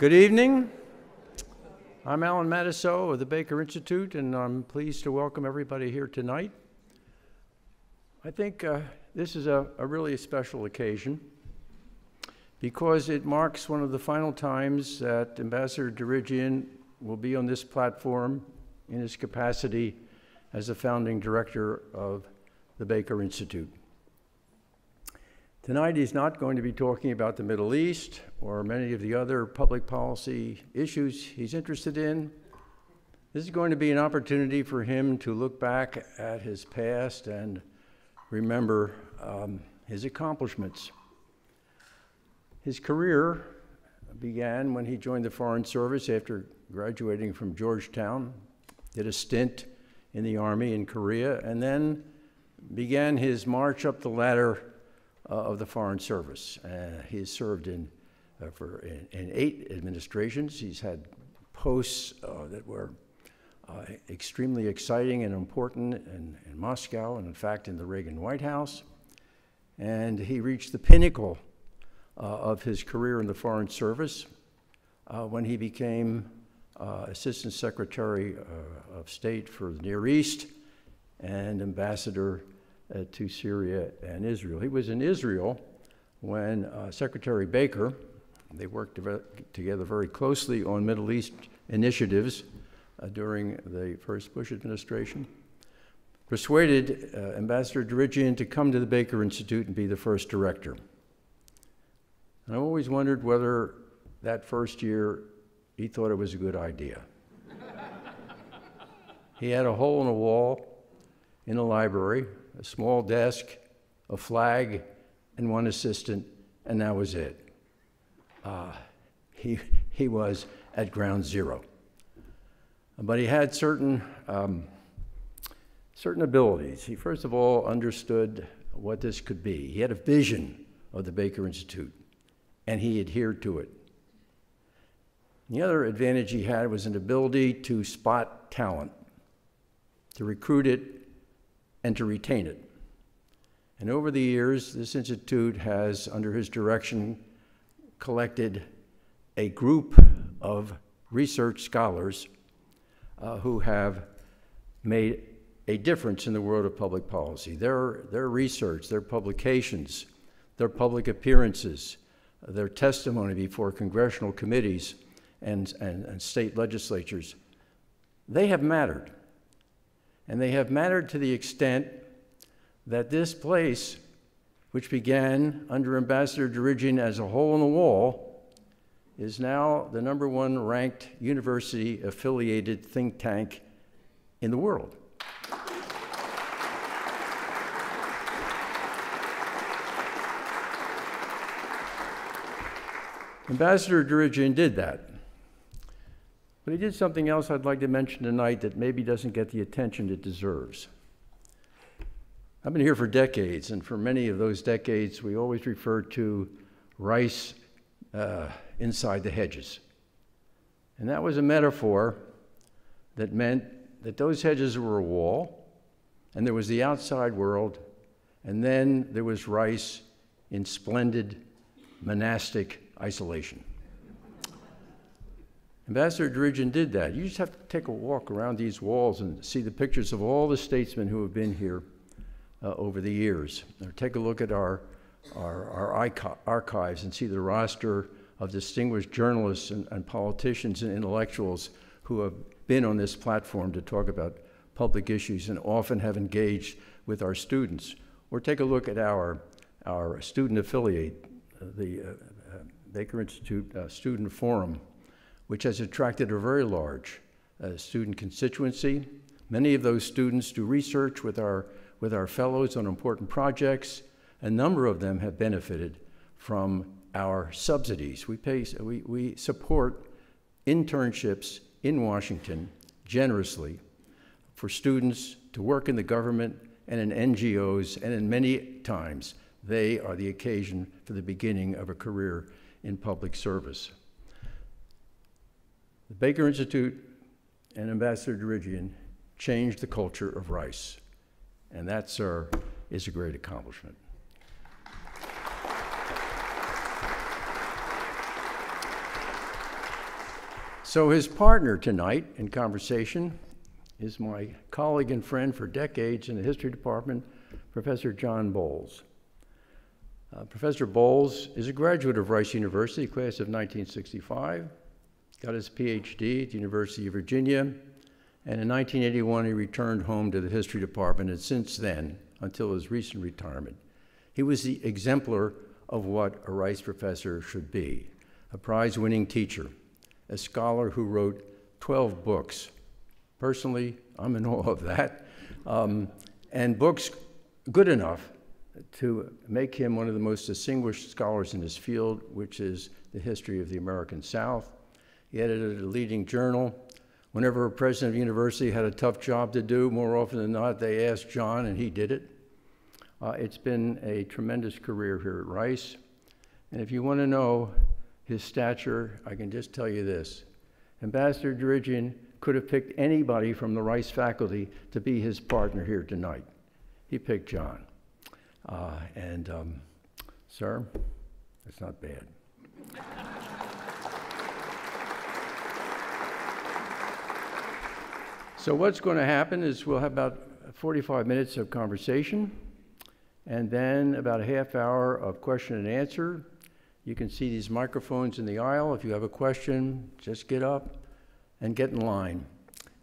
Good evening. I'm Allen Matusow of the Baker Institute, and I'm pleased to welcome everybody here tonight. I think uh, this is a, a really special occasion because it marks one of the final times that Ambassador Djerejian will be on this platform in his capacity as the founding director of the Baker Institute. Tonight, he's not going to be talking about the Middle East or many of the other public policy issues he's interested in. This is going to be an opportunity for him to look back at his past and remember um, his accomplishments. His career began when he joined the Foreign Service after graduating from Georgetown, did a stint in the Army in Korea, and then began his march up the ladder of the Foreign Service. Uh, he has served in, uh, for, in, in, eight administrations. He's had posts uh, that were uh, extremely exciting and important in, in Moscow, and in fact, in the Reagan White House. And he reached the pinnacle uh, of his career in the Foreign Service when he became Assistant Secretary of State for the Near East and Ambassador uh, to Syria and Israel. He was in Israel when uh, Secretary Baker, they worked together very closely on Middle East initiatives uh, during the first Bush administration, persuaded uh, Ambassador Djerejian to come to the Baker Institute and be the first director. And I always wondered whether that first year he thought it was a good idea. he had a hole in the wall in a library a small desk, a flag, and one assistant, and that was it. Uh, he, he was at ground zero. But he had certain, um, certain abilities. He, first of all, understood what this could be. He had a vision of the Baker Institute, and he adhered to it. The other advantage he had was an ability to spot talent, to recruit it, and to retain it. And over the years, this institute has, under his direction, collected a group of research scholars uh, who have made a difference in the world of public policy. Their, their research, their publications, their public appearances, their testimony before congressional committees and, and, and state legislatures, they have mattered. And they have mattered to the extent that this place, which began under Ambassador Djerejian as a hole in the wall, is now the number one ranked university affiliated think tank in the world. Ambassador Djerejian did that. But he did something else I'd like to mention tonight that maybe doesn't get the attention it deserves. I've been here for decades, and for many of those decades, we always referred to rice uh, inside the hedges. And that was a metaphor that meant that those hedges were a wall, and there was the outside world, and then there was rice in splendid monastic isolation. Ambassador Djerejian did that. You just have to take a walk around these walls and see the pictures of all the statesmen who have been here uh, over the years. Or take a look at our, our, our archives and see the roster of distinguished journalists and, and politicians and intellectuals who have been on this platform to talk about public issues and often have engaged with our students. Or take a look at our, our student affiliate, uh, the uh, uh, Baker Institute uh, Student Forum which has attracted a very large uh, student constituency. Many of those students do research with our, with our fellows on important projects. A number of them have benefited from our subsidies. We, pay, we, we support internships in Washington generously for students to work in the government and in NGOs, and in many times they are the occasion for the beginning of a career in public service. The Baker Institute and Ambassador Djerejian changed the culture of rice. And that, sir, is a great accomplishment. So his partner tonight in conversation is my colleague and friend for decades in the history department, Professor John Boles. Uh, Professor Boles is a graduate of Rice University, class of 1965, got his PhD at the University of Virginia, and in 1981 he returned home to the history department, and since then, until his recent retirement, he was the exemplar of what a Rice professor should be a prize winning teacher, a scholar who wrote 12 books. Personally, I'm in awe of that. Um, and books good enough to make him one of the most distinguished scholars in his field, which is the history of the American South. He edited a leading journal. Whenever a president of a university had a tough job to do, more often than not, they asked John, and he did it. Uh, it's been a tremendous career here at Rice. And if you want to know his stature, I can just tell you this. Ambassador Djerejian could have picked anybody from the Rice faculty to be his partner here tonight. He picked John. Uh, and, um, sir, that's not bad. so what's going to happen is we'll have about 45 minutes of conversation and then about a half hour of question and answer. You can see these microphones in the aisle. If you have a question, just get up and get in line,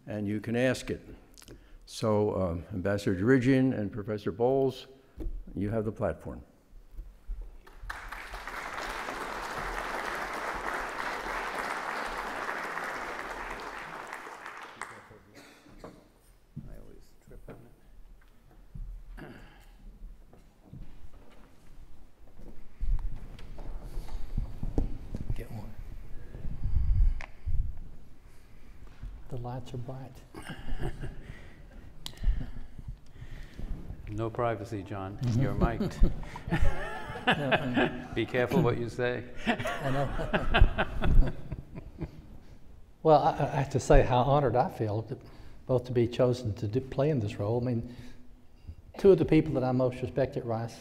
and you can ask it. So, uh, Ambassador Djerejian and Professor Boles, you have the platform. Are bright. No privacy, John. You're mic'd. Be careful what you say. I know. well, I, I, have to say how honored I feel to, both to be chosen to do, play in this role. I mean, two of the people that I most respect at Rice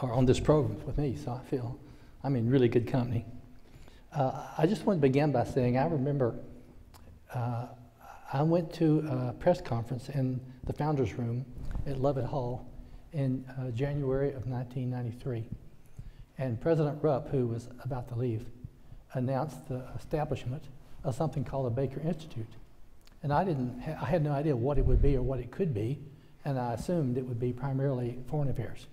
are on this program with me, so I feel I'm in really good company. Uh, I just want to begin by saying I remember uh, I went to a press conference in the Founders Room at Lovett Hall in uh, January of 1993. And President Rupp, who was about to leave, announced the establishment of something called the Baker Institute. And I didn't, ha- I had no idea what it would be or what it could be, and I assumed it would be primarily foreign affairs.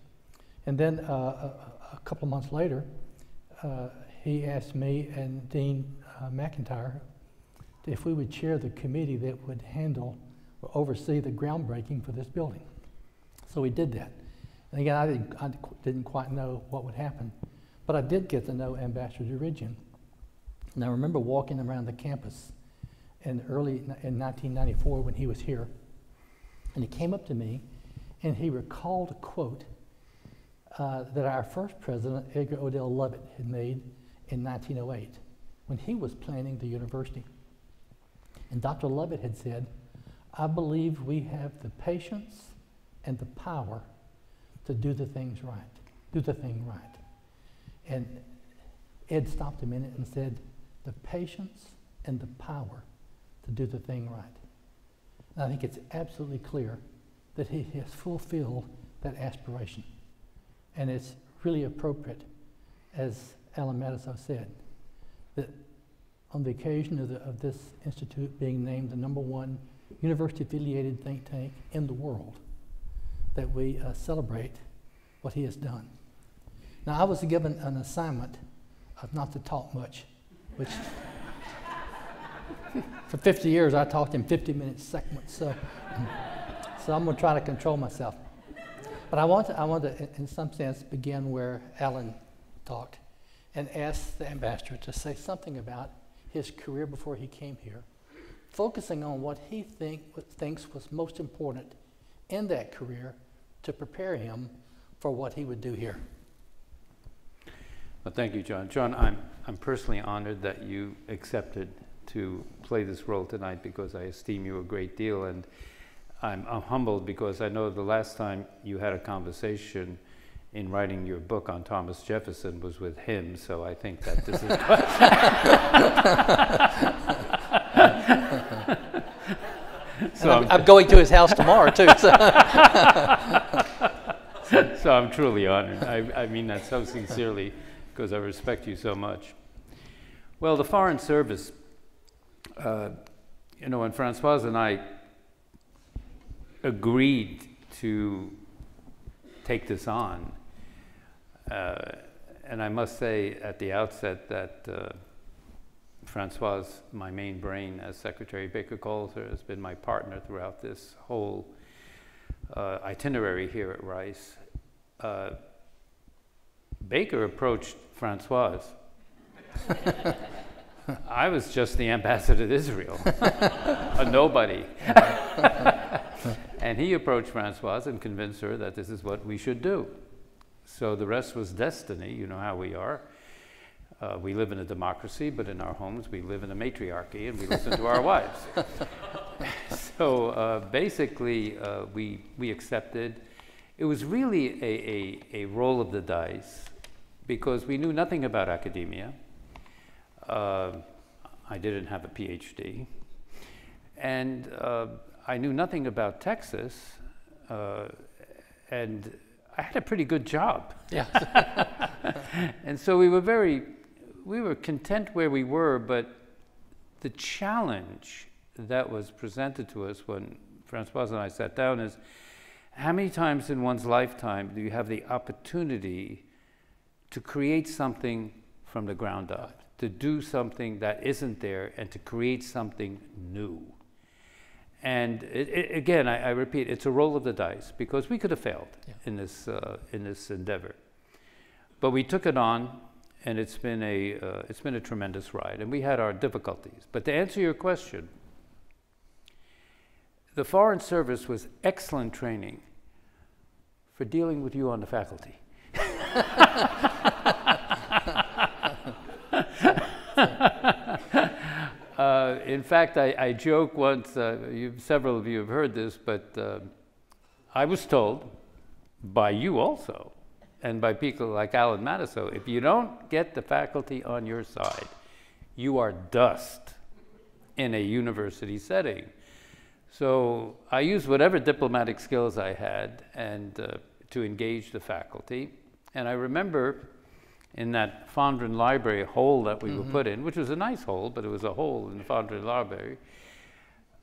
And then uh, a, a, couple of months later, uh, he asked me and Dean uh, McIntyre, if we would chair the committee that would handle or oversee the groundbreaking for this building. So we did that. And again, I didn't, I didn't quite know what would happen, but I did get to know Ambassador Djerejian. And I remember walking around the campus in early in 1994 when he was here, and he came up to me and he recalled a quote uh, that our first president, Edgar Odell Lovett, had made in 1908 when he was planning the university. And Dr. Lovett had said, I believe we have the patience and the power to do the things right, do the thing right. And Ed stopped a minute and said, the patience and the power to do the thing right. And I think it's absolutely clear that he has fulfilled that aspiration. And it's really appropriate, as Allen Matusow said, that on the occasion of, the, of this institute being named the number one university affiliated think tank in the world, that we uh, celebrate what he has done. Now, I was given an assignment of not to talk much, which for 50 years I talked in 50 minute segments, so, so I'm going to try to control myself. But I want to, I want to, in some sense, begin where Allen talked and ask the ambassador to say something about his career before he came here, focusing on what he think, thinks was most important in that career to prepare him for what he would do here. Well, thank you, John. John, I'm, I'm personally honored that you accepted to play this role tonight because I esteem you a great deal. And I'm, I'm humbled because I know the last time you had a conversation in writing your book on Thomas Jefferson was with him, so I think that this is. so I'm, I'm, going to his house tomorrow too. So, so I'm truly honored. I, I mean that so sincerely because I respect you so much. Well, the Foreign Service, uh, you know, when Francoise and I agreed to take this on, and I must say at the outset that uh, Francoise, my main brain, as Secretary Baker calls her, has been my partner throughout this whole uh, itinerary here at Rice. Uh, Baker approached Francoise. I was just the ambassador to Israel, a nobody. and he approached Francoise and convinced her that this is what we should do. So the rest was destiny. You know how we are. Uh, we live in a democracy, but in our homes we live in a matriarchy and we listen to our wives. so uh, basically, uh, we, we accepted. It was really a, a, a roll of the dice because we knew nothing about academia. Uh, I didn't have a PhD. And uh, I knew nothing about Texas. Uh, and I had a pretty good job. Yeah. And so we were very, we were content where we were, but the challenge that was presented to us when Francoise and I sat down is how many times in one's lifetime do you have the opportunity to create something from the ground up, to do something that isn't there, and to create something new? And it, it, again, I, I repeat, it's a roll of the dice because we could have failed Yeah. in this uh, in this endeavor, but we took it on, and it's been a uh, it's been a tremendous ride. And we had our difficulties, but to answer your question, the Foreign Service was excellent training for dealing with you on the faculty. Uh, in fact, I, I joke once, uh, you, several of you have heard this, but uh, I was told by you also, and by people like Allen Matusow, if you don't get the faculty on your side, you are dust in a university setting. So I used whatever diplomatic skills I had and uh, to engage the faculty. And I remember in that Fondren Library hole that we were put in, which was a nice hole, but it was a hole in the Fondren Library.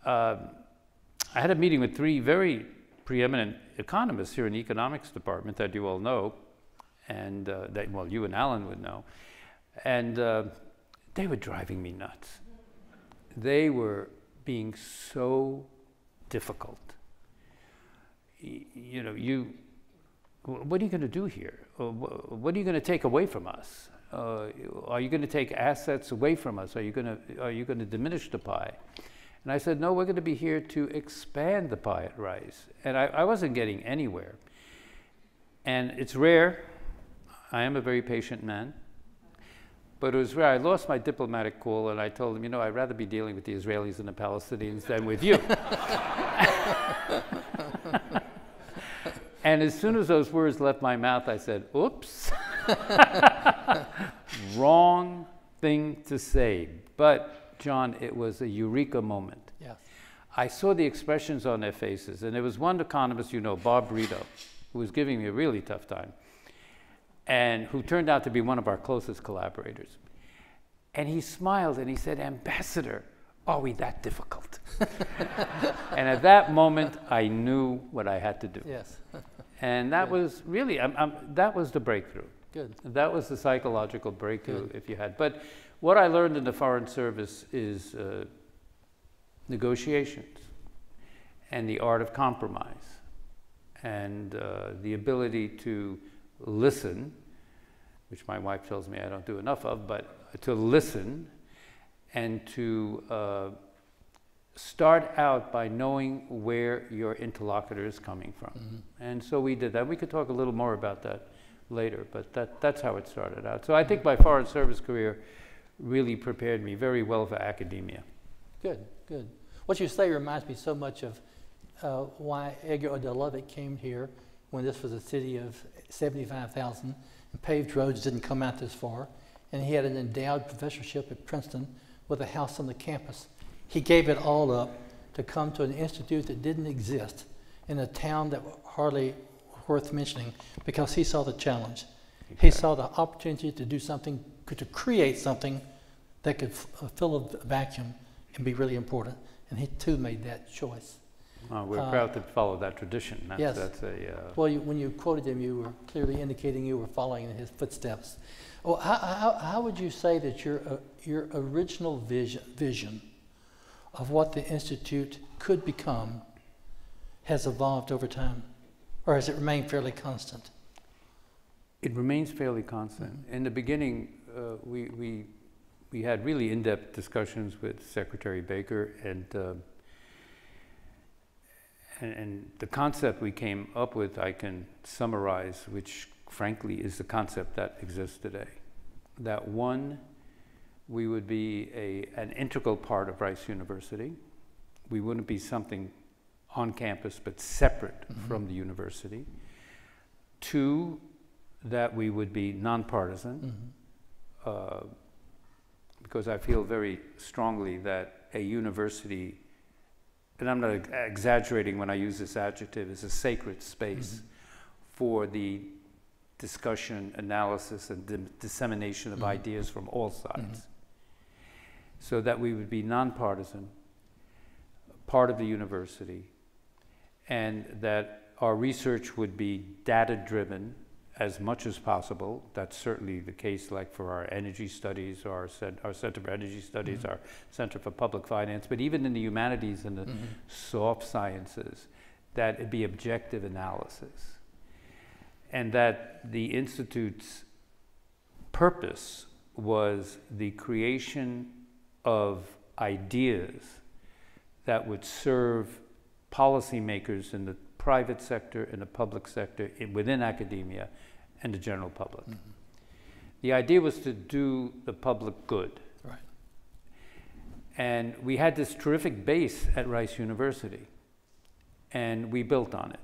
Um, I had a meeting with three very preeminent economists here in the economics department that you all know, and uh, that, well, you and Allen would know. And uh, they were driving me nuts. They were being so difficult. Y- you know, you, what are you going to do here? Uh, What are you going to take away from us? Uh, are you going to take assets away from us? Are you going to are you going to diminish the pie? And I said, no, we're going to be here to expand the pie at Rice. And I, I wasn't getting anywhere. And it's rare. I am a very patient man. But it was rare. I lost my diplomatic cool, and I told him, you know, I'd rather be dealing with the Israelis and the Palestinians than with you. and as soon as those words left my mouth, I said, oops. Wrong thing to say. But, John, it was a eureka moment. Yeah. I saw the expressions on their faces, and there was one economist you know, Bob Brito, who was giving me a really tough time, and who turned out to be one of our closest collaborators. And he smiled and he said, Ambassador, are we that difficult? and at that moment, I knew what I had to do. Yes. And that was really, um, um, that was the breakthrough. Good. That was the psychological breakthrough, if you had. But what I learned in the Foreign Service is uh, negotiations and the art of compromise and uh, the ability to listen, which my wife tells me I don't do enough of, but to listen and to uh, start out by knowing where your interlocutor is coming from. And so we did that. We could talk a little more about that later, but that, that's how it started out. So I think my foreign service career really prepared me very well for academia. Good, good. What you say reminds me so much of uh, why Edgar Odell Lovett came here when this was a city of 75,000 and paved roads didn't come out this far. And he had an endowed professorship at Princeton with a house on the campus. He gave it all up to come to an institute that didn't exist in a town that hardly worth mentioning because he saw the challenge. He saw the opportunity to do something, to create something that could f- uh, fill a vacuum and be really important. And he too made that choice. We're Uh, proud to follow that tradition. That's- yes. That's a, uh, Well, you, when you quoted him, you were clearly indicating you were following in his footsteps. Well, how, how, how would you say that your, uh, your original vision, vision of what the Institute could become has evolved over time? Or has it remained fairly constant? It remains fairly constant. In the beginning, uh, we, we, we had really in-depth discussions with Secretary Baker, and, uh, and, and the concept we came up with, I can summarize, which frankly is the concept that exists today. That one, we would be a, an integral part of Rice University. We wouldn't be something on campus but separate from the university. Two, that we would be nonpartisan, uh, because I feel very strongly that a university, and I'm not exaggerating when I use this adjective, is a sacred space for the discussion, analysis, and dim- dissemination of Mhm. ideas from all sides. So that we would be nonpartisan, part of the university, and that our research would be data driven as much as possible. That's certainly the case, like for our energy studies, our, cent- our Center for Energy Studies, Mhm. our Center for Public Finance, but even in the humanities and the Mhm. soft sciences, that it be objective analysis. And that the Institute's purpose was the creation of ideas that would serve policymakers in the private sector, in the public sector, in, within academia, and the general public. Mhm. The idea was to do the public good. Right. And we had this terrific base at Rice University, and we built on it.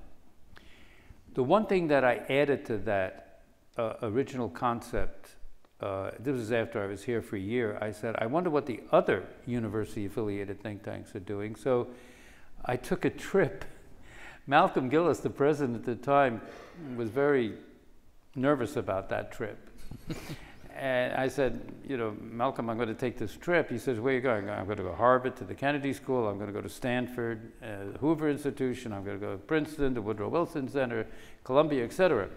The one thing that I added to that uh, original concept, uh, this was after I was here for a year, I said, I wonder what the other university affiliated think tanks are doing. So I took a trip. Malcolm Gillis, the president at the time, was very nervous about that trip. And I said, you know, Malcolm, I'm going to take this trip. He says, where are you going? I'm going to go to Harvard, to the Kennedy School. I'm going to go to Stanford, uh, the Hoover Institution. I'm going to go to Princeton, the Woodrow Wilson Center, Columbia, et cetera.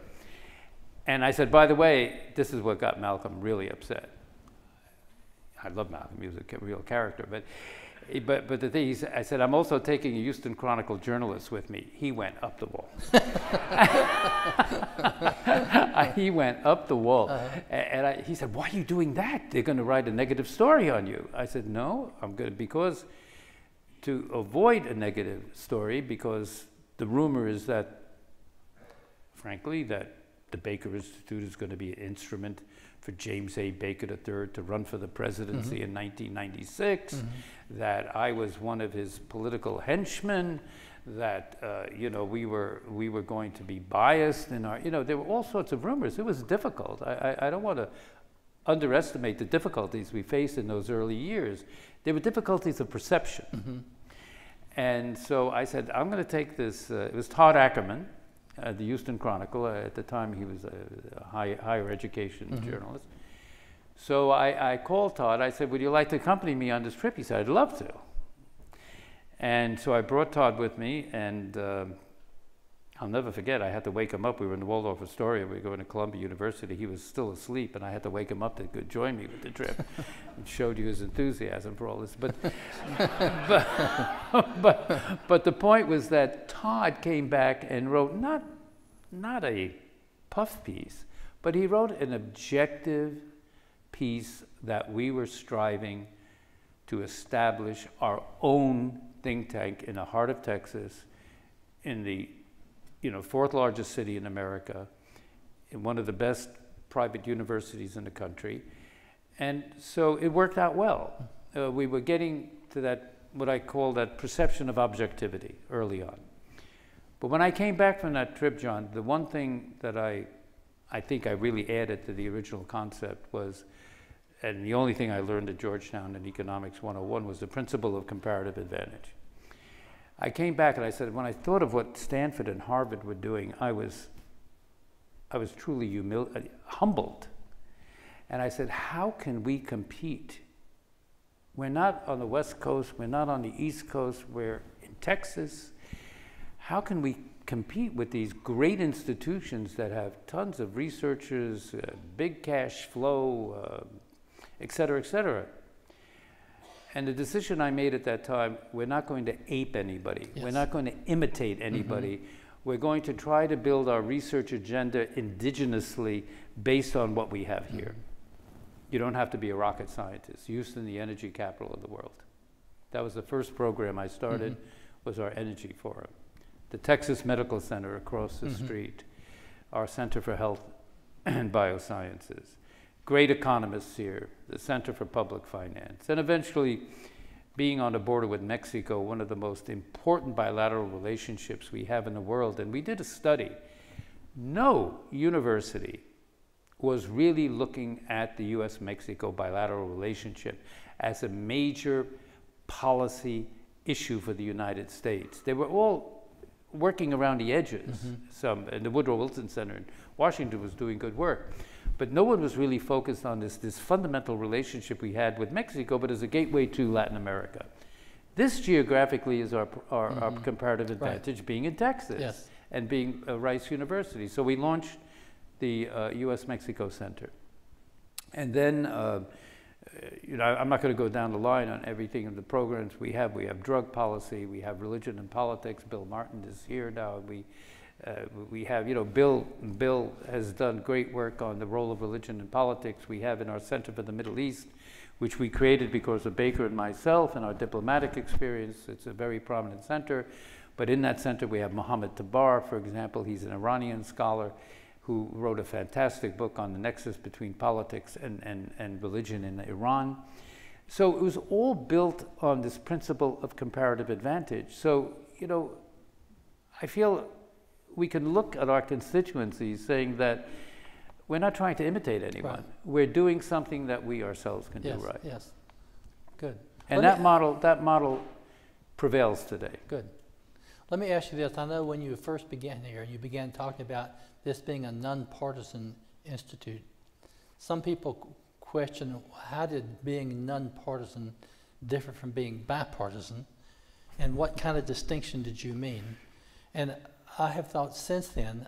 And I said, by the way, this is what got Malcolm really upset. I love Malcolm. He was a real character. But, eh, but, but the thing is, I said, I'm also taking a Houston Chronicle journalist with me. He went up the wall. he went up the wall. Uh-huh. And I, he said, Why are you doing that? They're going to write a negative story on you. I said, No, I'm going to, because to avoid a negative story, because the rumor is that, frankly, that the Baker Institute is going to be an instrument for James A. Baker III to run for the presidency in 1996, Mhm. that I was one of his political henchmen, that uh, you know we were we were going to be biased in our you know there were all sorts of rumors. It was difficult. I, I, I don't want to underestimate the difficulties we faced in those early years. There were difficulties of perception. Mhm. And so I said, I'm going to take this. Uh, it was Todd Ackerman, uh, the Houston Chronicle. Uh, at the time, he was a, a high, higher education Mhm. journalist. So I, I called Todd. I said, Would you like to accompany me on this trip? He said, I'd love to. And so I brought Todd with me, and um, I'll never forget, I had to wake him up. We were in the Waldorf Astoria. We were going to Columbia University. He was still asleep, and I had to wake him up to join me with the trip. and showed you his enthusiasm for all this. But, but, but, but the point was that Todd came back and wrote not, not a puff piece, but he wrote an objective piece that we were striving to establish our own think tank in the heart of Texas, in the you know, fourth largest city in America, one of the best private universities in the country. And so it worked out well. Uh, we were getting to that, what I call that perception of objectivity early on. But when I came back from that trip, John, the one thing that I, I think I really added to the original concept was, and the only thing I learned at Georgetown in Economics 101 was the principle of comparative advantage. I came back and I said, when I thought of what Stanford and Harvard were doing, I was, I was truly humil- uh, humbled. And I said, how can we compete? We're not on the West Coast, we're not on the East Coast, we're in Texas. How can we compete with these great institutions that have tons of researchers, uh, big cash flow, uh, et cetera, et cetera? And the decision I made at that time, we're not going to ape anybody. We're not going to imitate mm-hmm. anybody. We're going to try to build our research agenda indigenously based on what we have here. Mm-hmm. You don't have to be a rocket scientist. Houston, the energy capital of the world. That was the first program I started, mm-hmm. was our energy forum. The Texas Medical Center across the street, our Center for Health and Biosciences. Great economists here, the Center for Public Finance, and eventually being on the border with Mexico, one of the most important bilateral relationships we have in the world. And we did a study. No university was really looking at the US Mexico bilateral relationship as a major policy issue for the United States. They were all working around the edges. Mm-hmm. Some, and the Woodrow Wilson Center in Washington was doing good work. But no one was really focused on this, this fundamental relationship we had with Mexico, but as a gateway to Latin America. This geographically is our, our, our comparative advantage being in Texas Yes. and being uh, Rice University. So we launched the uh, U.S. Mexico Center. And then, uh, you know, I'm not going to go down the line on everything of the programs we have. We have drug policy, we have religion and politics. Bill Martin is here now. We, uh, we have, you know, Bill, Bill has done great work on the role of religion and politics. We have in our Center for the Middle East, which we created because of Baker and myself and our diplomatic experience. It's a very prominent center. But in that center, we have Mohammed Tabaar, for example. He's an Iranian scholar who wrote a fantastic book on the nexus between politics and, and, and religion in Iran. So it was all built on this principle of comparative advantage. So, you know, I feel we can look at our constituencies saying that we're not trying to imitate anyone. Right. We're doing something that we ourselves can Yes, do right. yes. Good. And Let that model, that model prevails today. Good. Let me ask you this. I know when you first began here, you began talking about this being a nonpartisan institute. Some people question how did being nonpartisan differ from being bipartisan, and what kind of distinction did you mean? And I have thought since then,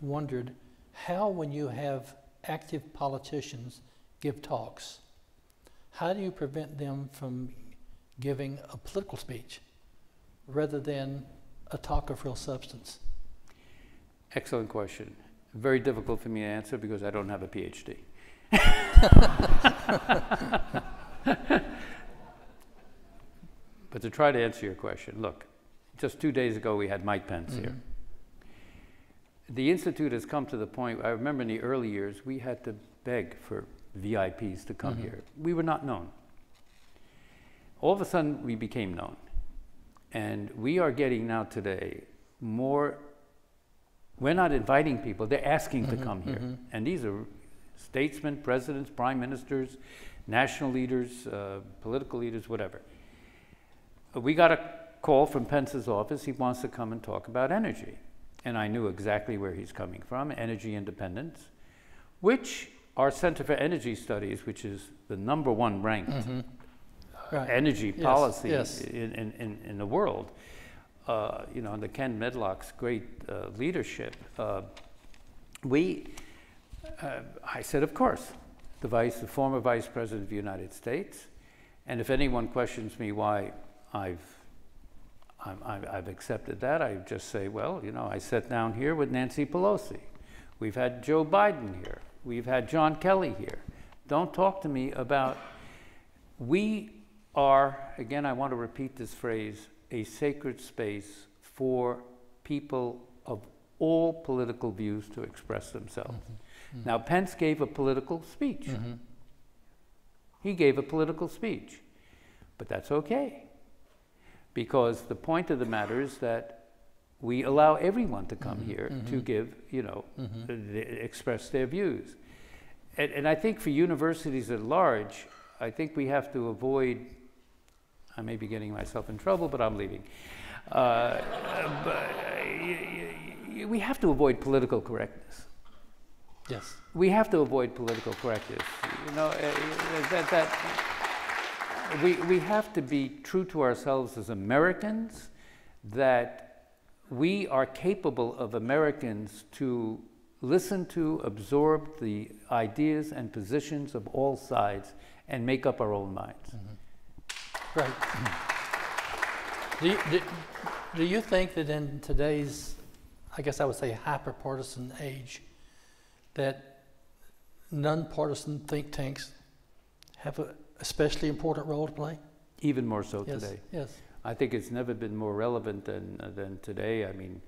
wondered how, when you have active politicians give talks, how do you prevent them from giving a political speech rather than a talk of real substance? Excellent question. Very difficult for me to answer because I don't have a PhD. but to try to answer your question, look, just two days ago we had Mike Pence here. Mm-hmm. The Institute has come to the point, I remember in the early years, we had to beg for VIPs to come mm-hmm. here. We were not known. All of a sudden, we became known. And we are getting now today more we're not inviting people, they're asking to mm-hmm, come here. Mm-hmm. And these are statesmen, presidents, prime ministers, national leaders, uh, political leaders, whatever. We got a call from Pence's office, he wants to come and talk about energy. And I knew exactly where he's coming from energy independence, which our Center for Energy Studies, which is the number one ranked Right. energy Yes, policy yes. in, in, in, in the world, uh, you know, under Ken Medlock's great uh, leadership, uh, we, uh, I said, of course, the vice, the former vice president of the United States, and if anyone questions me why I've, I've, I've accepted that, I just say, well, you know, I sat down here with Nancy Pelosi. We've had Joe Biden here. We've had John Kelly here. Don't talk to me about we are, again, I want to repeat this phrase, a sacred space for people of all political views to express themselves. Mm-hmm. Mm-hmm. Now, Pence gave a political speech. Mm-hmm. He gave a political speech. But that's okay. Because the point of the matter is that we allow everyone to come here to give, you know, th- express their views. And, and I think for universities at large, I think we have to avoid, I may be getting myself in trouble, but I'm leaving. Uh, but uh, y- y- we have to avoid political correctness. Yes. We have to avoid political correctness. You know, uh, that, that we, we have to be true to ourselves as Americans, that we are capable of Americans to listen to, absorb the ideas and positions of all sides and make up our own minds. Mm-hmm. Great. Do you, do, do you think that in today's, I guess I would say hyper-partisan age, that nonpartisan think tanks have a especially important role to play? Even more so yes. today. Yes. I think it's never been more relevant than, uh, than today. I mean,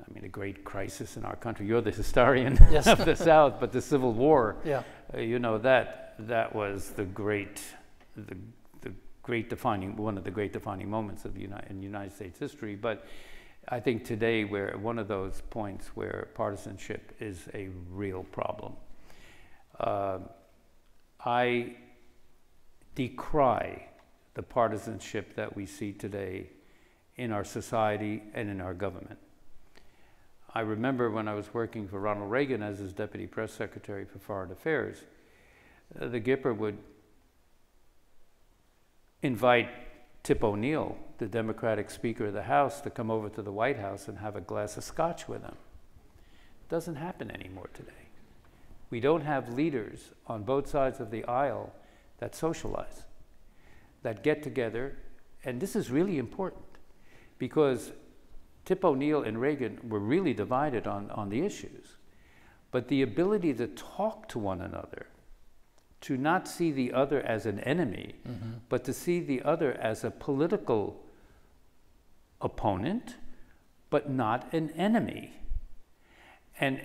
I mean, a great crisis in our country. You're the historian Yes. of the South, but the Civil War, Yeah. uh, you know, that that was the great, the, the great defining, one of the great defining moments of Uni- in United States history. But I think today we're at one of those points where partisanship is a real problem. Uh, I decry the partisanship that we see today in our society and in our government. I remember when I was working for Ronald Reagan as his deputy press secretary for foreign affairs, uh, the Gipper would invite Tip O'Neill, the Democratic Speaker of the House, to come over to the White House and have a glass of scotch with him. It Doesn't happen anymore today. We don't have leaders on both sides of the aisle that socialize, that get together, and this is really important because Tip O'Neill and Reagan were really divided on, on the issues. But the ability to talk to one another, to not see the other as an enemy, mm-hmm. but to see the other as a political opponent, but not an enemy. And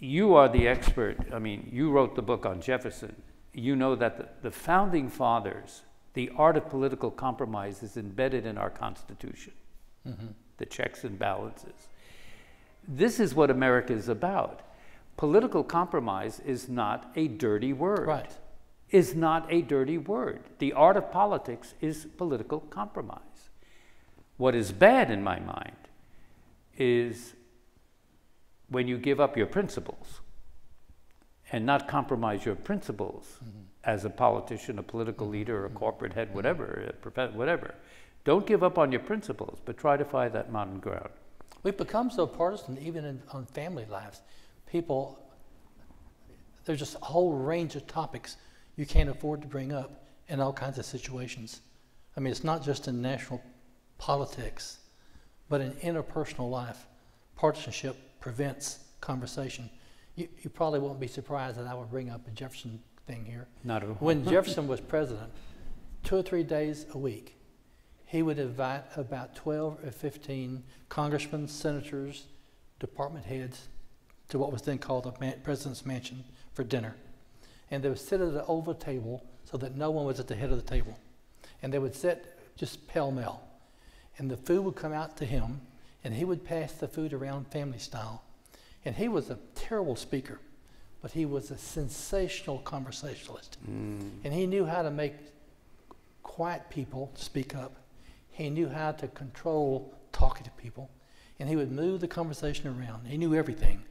you are the expert. I mean, you wrote the book on Jefferson. You know that the, the founding fathers, the art of political compromise is embedded in our Constitution, mm-hmm. the checks and balances. This is what America is about. Political compromise is not a dirty word. Right. Is not a dirty word. The art of politics is political compromise. What is bad in my mind is when you give up your principles and not compromise your principles mm-hmm. as a politician, a political mm-hmm. leader, a mm-hmm. corporate head, whatever, a profe- whatever. Don't give up on your principles, but try to find that mountain ground. We've become so partisan even in, on family lives. People, there's just a whole range of topics you can't afford to bring up in all kinds of situations. I mean, it's not just in national politics, but in interpersonal life. Partisanship prevents conversation. You, you probably won't be surprised that I would bring up a Jefferson thing here. Not at all. When Jefferson was president, two or three days a week, he would invite about 12 or 15 congressmen, senators, department heads to what was then called the man- president's mansion for dinner. And they would sit at an oval table so that no one was at the head of the table. And they would sit just pell mell. And the food would come out to him, and he would pass the food around family style. And he was a terrible speaker, but he was a sensational conversationalist. Mm. And he knew how to make quiet people speak up. He knew how to control talking to people. And he would move the conversation around. He knew everything.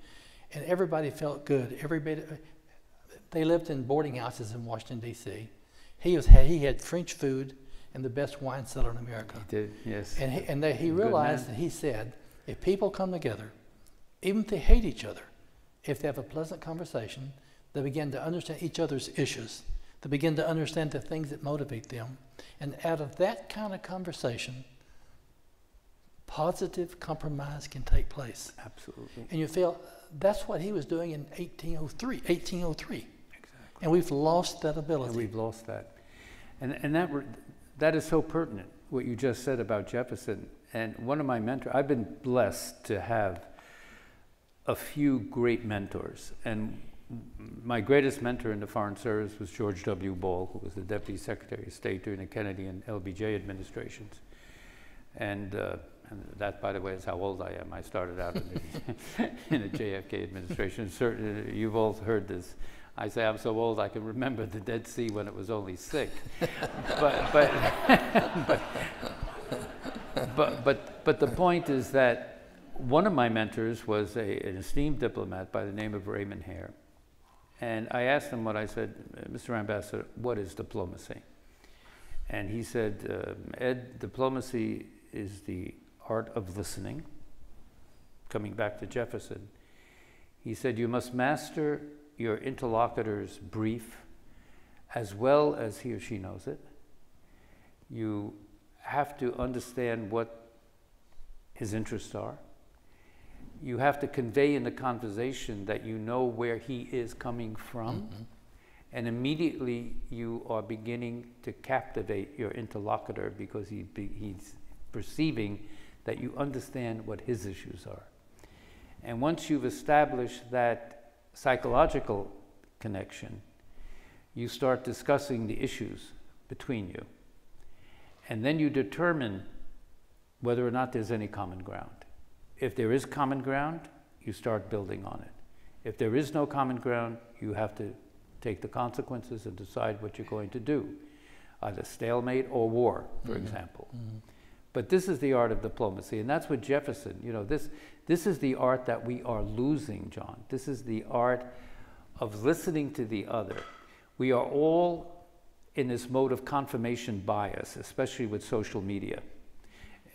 And everybody felt good. Everybody, they lived in boarding houses in Washington, D.C. He, was, he had French food and the best wine cellar in America. He did, yes. And he, and they, he realized that he said, if people come together, even if they hate each other, if they have a pleasant conversation, they begin to understand each other's issues. They begin to understand the things that motivate them. And out of that kind of conversation, positive compromise can take place. Absolutely. And you feel that's what he was doing in 1803, 1803. Exactly. And we've lost that ability. And we've lost that. And, and that, that is so pertinent, what you just said about Jefferson. And one of my mentors, I've been blessed to have a few great mentors. And my greatest mentor in the Foreign Service was George W. Ball, who was the Deputy Secretary of State during the Kennedy and LBJ administrations. And, uh, and that, by the way, is how old I am. I started out in the, in the JFK administration. Certain, you've all heard this. I say I'm so old I can remember the Dead Sea when it was only thick. but, but, but, but, but, but the point is that one of my mentors was a, an esteemed diplomat by the name of Raymond Hare. And I asked him what I said, Mr. Ambassador, what is diplomacy? And he said, uh, Ed, diplomacy is the art of listening. Coming back to Jefferson, he said, You must master your interlocutor's brief as well as he or she knows it. You have to understand what his interests are. You have to convey in the conversation that you know where he is coming from. Mm-hmm. And immediately you are beginning to captivate your interlocutor because he be, he's perceiving that you understand what his issues are. And once you've established that psychological connection, you start discussing the issues between you. And then you determine whether or not there's any common ground. If there is common ground, you start building on it. If there is no common ground, you have to take the consequences and decide what you're going to do, either stalemate or war, for mm-hmm. example. Mm-hmm. But this is the art of diplomacy, and that's what Jefferson, you know, this, this is the art that we are losing, John. This is the art of listening to the other. We are all in this mode of confirmation bias, especially with social media.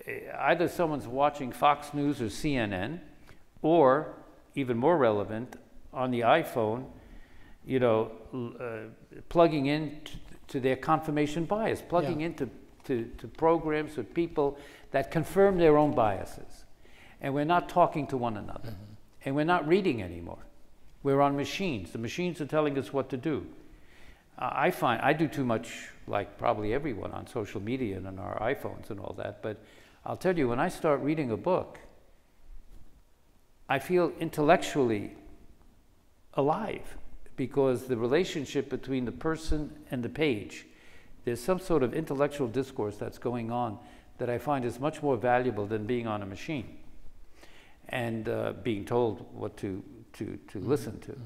Eh, Either someone's watching Fox News or CNN, or even more relevant, on the iPhone, you know, uh, plugging in t- to their confirmation bias, plugging Yeah. into to, to programs with people that confirm their own biases. And we're not talking to one another. And we're not reading anymore. We're on machines. The machines are telling us what to do. Uh, I find I do too much, like probably everyone, on social media and on our iPhones and all that. But I'll tell you, when I start reading a book, I feel intellectually alive because the relationship between the person and the page, there's some sort of intellectual discourse that's going on that I find is much more valuable than being on a machine and uh, being told what to, to, to listen to.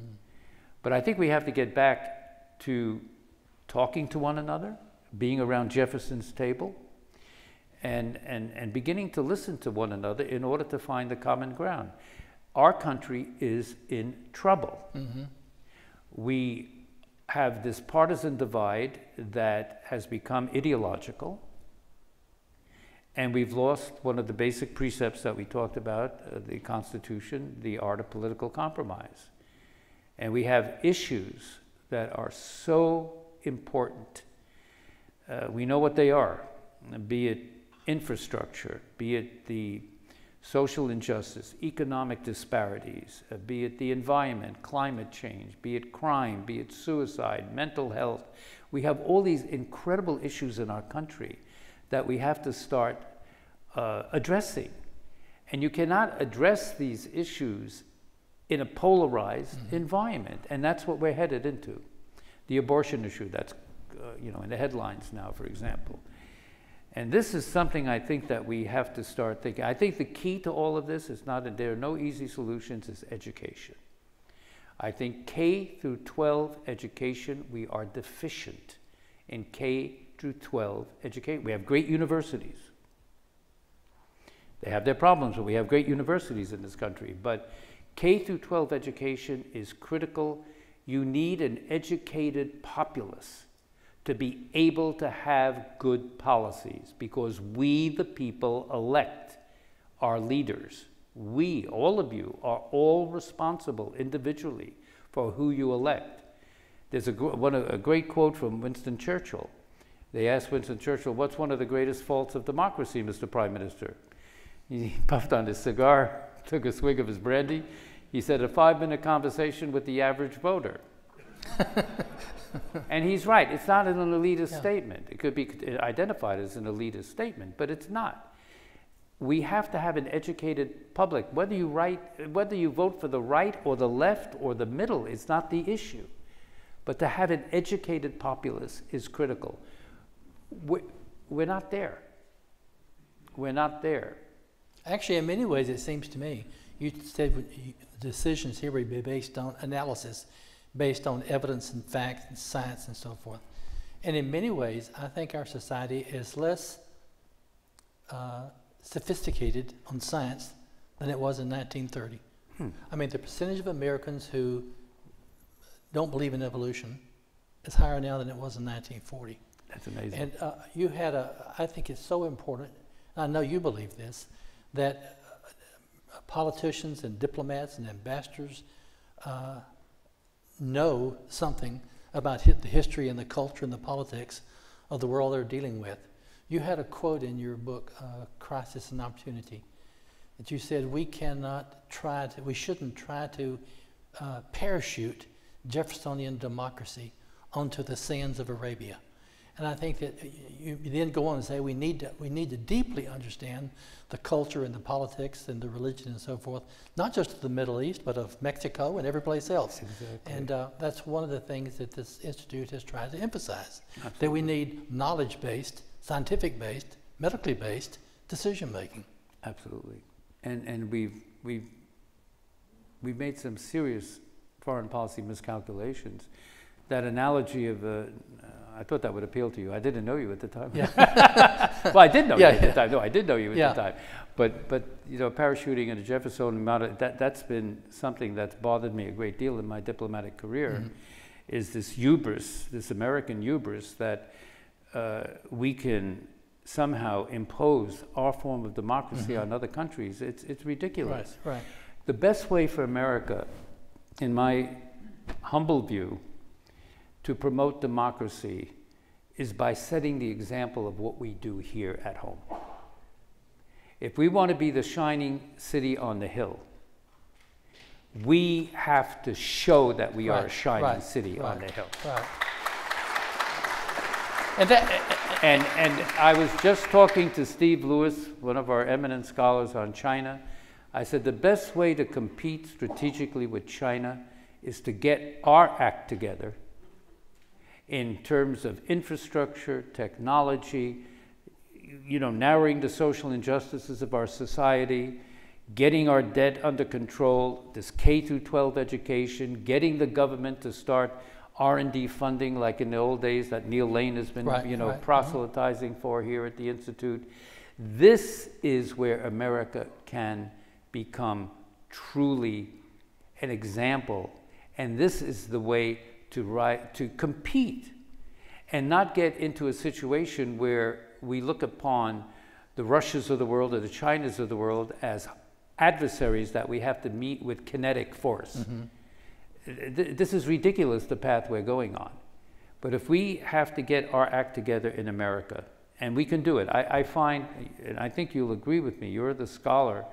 But I think we have to get back to talking to one another, being around Jefferson's table, and, and, and beginning to listen to one another in order to find the common ground. Our country is in trouble. We have this partisan divide that has become ideological, and we've lost one of the basic precepts that we talked about uh, the Constitution, the art of political compromise. And we have issues that are so important. Uh, we know what they are, be it infrastructure, be it the social injustice, economic disparities, uh, be it the environment, climate change, be it crime, be it suicide, mental health. We have all these incredible issues in our country that we have to start uh, addressing. And you cannot address these issues in a polarized environment, and that's what we're headed into. The abortion issue that's, uh, you know, in the headlines now, for example. And this is something I think that we have to start thinking. I think the key to all of this is not that there are no easy solutions, is education. I think K through 12 education, we are deficient in K through 12 education. We have great universities. They have their problems, but we have great universities in this country. But K through 12 education is critical. You need an educated populace to be able to have good policies because we, the people, elect our leaders. We, all of you, are all responsible individually for who you elect. There's a, one, a great quote from Winston Churchill. They asked Winston Churchill, What's one of the greatest faults of democracy, Mr. Prime Minister? He puffed on his cigar, took a swig of his brandy. He said, A five minute conversation with the average voter. and he's right. It's not an elitist Yeah. statement. It could be identified as an elitist statement, but it's not. We have to have an educated public. Whether you write, whether you vote for the right or the left or the middle is not the issue. But to have an educated populace is critical. We're, we're not there. We're not there. Actually, in many ways, it seems to me, you said decisions here would be based on analysis, based on evidence and facts and science and so forth. And in many ways, I think our society is less uh, sophisticated on science than it was in 1930. Hmm. I mean, the percentage of Americans who don't believe in evolution is higher now than it was in 1940. That's amazing. And uh, you had a, I think it's so important, and I know you believe this, that uh, politicians and diplomats and ambassadors uh, know something about the history and the culture and the politics of the world they're dealing with. You had a quote in your book, uh, Crisis and Opportunity, that you said we cannot try to, we shouldn't try to uh, parachute Jeffersonian democracy onto the sands of Arabia. And I think that you, you then go on and say we need to we need to deeply understand the culture and the politics and the religion and so forth, not just of the Middle East, but of Mexico and every place else. Exactly. And uh, that's one of the things that this institute has tried to emphasize: that we need knowledge-based, scientific-based, medically-based decision making. Absolutely. And, and we've, we've, we've made some serious foreign policy miscalculations. That analogy of, a, uh, I thought that would appeal to you. I didn't know you at the time. Yeah. well, I did know Yeah, you at yeah. the time. No, I did know you at Yeah. the time. But, but you know, parachuting in a Jeffersonian amount of, that, that's been something that's bothered me a great deal in my diplomatic career, Mhm. is this hubris, this American hubris that uh, we can somehow impose our form of democracy Mhm. on other countries. It's, it's ridiculous. Right. Right. The best way for America, in my humble view, to promote democracy is by setting the example of what we do here at home. If we want to be the shining city on the hill, we have to show that we are a shining right, city on the hill. Right. And that, And, and I was just talking to Steve Lewis, one of our eminent scholars on China. I said the best way to compete strategically with China is to get our act together in terms of infrastructure, technology, you know, narrowing the social injustices of our society, getting our debt under control, this K through 12 education, getting the government to start R&D funding like in the old days that Neal Lane has been, Right, you know, right, mhm. proselytizing for here at the institute. This is where America can become truly an example, and this is the way to ri to compete and not get into a situation where we look upon the Russias of the world or the Chinas of the world as adversaries that we have to meet with kinetic force. Mm-hmm. Th- This is ridiculous, the path we're going on. But if we have to get our act together in America, and we can do it, I, I find, and I think you'll agree with me, you're the scholar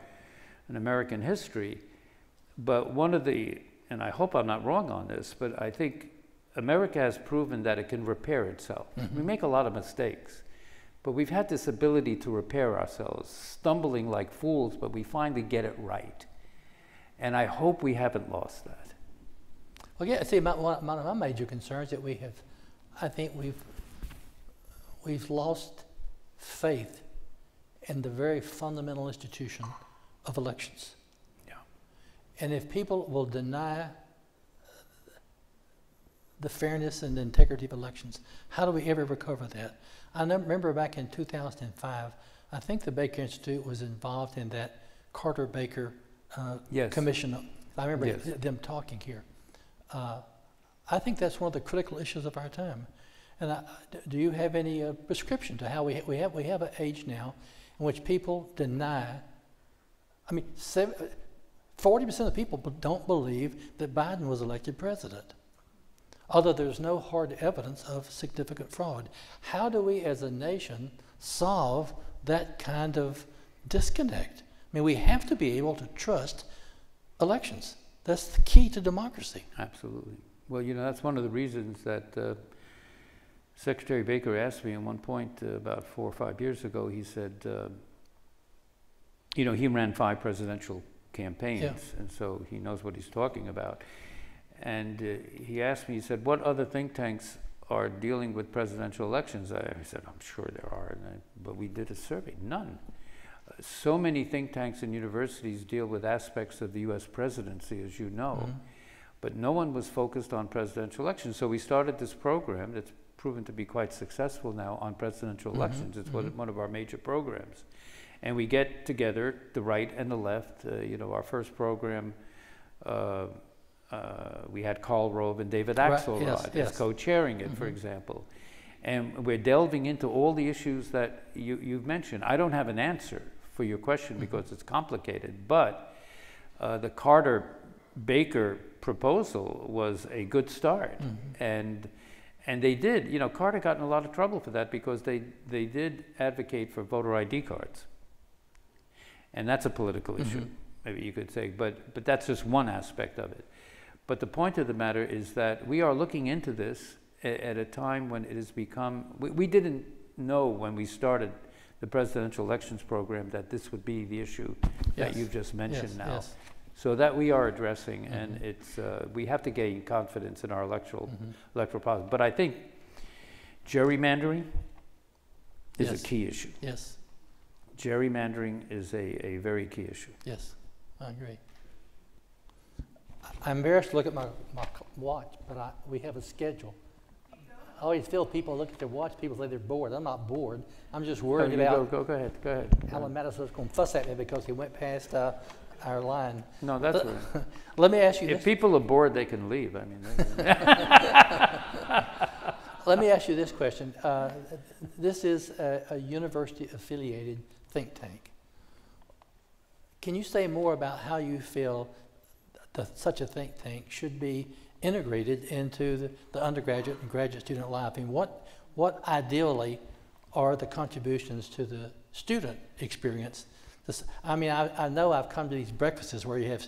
in American history, but one of the, and I hope I'm not wrong on this, but I think America has proven that it can repair itself. We mm-hmm. make a lot of mistakes, but we've had this ability to repair ourselves, stumbling like fools, but we finally get it right. And I hope we haven't lost that. well, yeah. See, my, one of my major concerns that we have, I think we've we've lost faith in the very fundamental institution of elections. And if people will deny the fairness and integrity of elections, how do we ever recover that? I remember back in 2005, I think the Baker Institute was involved in that Carter Baker uh, yes. Commission. I remember yes. them talking here. Uh, I think that's one of the critical issues of our time. And I, do you have any uh, prescription to how we, ha we have we have an age now in which people deny? I mean, seven, 40% of people don't believe that Biden was elected president, although there's no hard evidence of significant fraud. How do we as a nation solve that kind of disconnect? I mean, we have to be able to trust elections. That's the key to democracy. Absolutely. Well, you know, that's one of the reasons that uh, Secretary Baker asked me at one point uh, about four or five years ago. He said, uh, you know, he ran five presidential campaigns, and so he knows what he's talking about. And uh, he asked me, he said, what other think tanks are dealing with presidential elections? I, said, I'm sure there are, and I, but we did a survey. None. Uh, So many think tanks and universities deal with aspects of the US presidency, as you know Mhm. but no one was focused on presidential elections. So we started this program that's proven to be quite successful now on presidential Mhm, elections. It's one, mhm. one of our major programs. And we get together, the right and the left. Uh, you know, our first program, uh, uh, we had Karl Rove and David Right, Axelrod yes, as yes. co-chairing it, for Mhm. example. And we're delving into all the issues that you, you've mentioned. I don't have an answer for your question Mhm. because it's complicated, but uh, the Carter Baker proposal was a good start. Mhm. And, and they did, you know, Carter got in a lot of trouble for that because they, they did advocate for voter ID cards. And that's a political issue, Mhm. maybe you could say, but, but that's just one aspect of it. But the point of the matter is that we are looking into this a- at a time when it has become, we, we didn't know when we started the presidential elections program that this would be the issue that you've just mentioned Yes, now. yes. So that we are addressing, and Mhm. it's, uh, we have to gain confidence in our electoral, Mhm. electoral process. But I think gerrymandering is Yes. a key issue. Yes, Gerrymandering is a, a very key issue. yes, I agree. I'm embarrassed to look at my, my watch, but I, we have a schedule. I always feel people look at their watch, people say they're bored. I'm not bored. I'm just worried you Go, about go, go ahead, go ahead. Allen Matusow's going to fuss at me because he went past uh, our line. No, that's Let- right. Let me ask you If this. people are bored, they can leave, I mean. Let me ask you this question. Uh, this is a, a university-affiliated think tank. Can you say more about how you feel that such a think tank should be integrated into the, the undergraduate and graduate student life? And what, what ideally are the contributions to the student experience? This, I mean, I, I know I've come to these breakfasts where you have,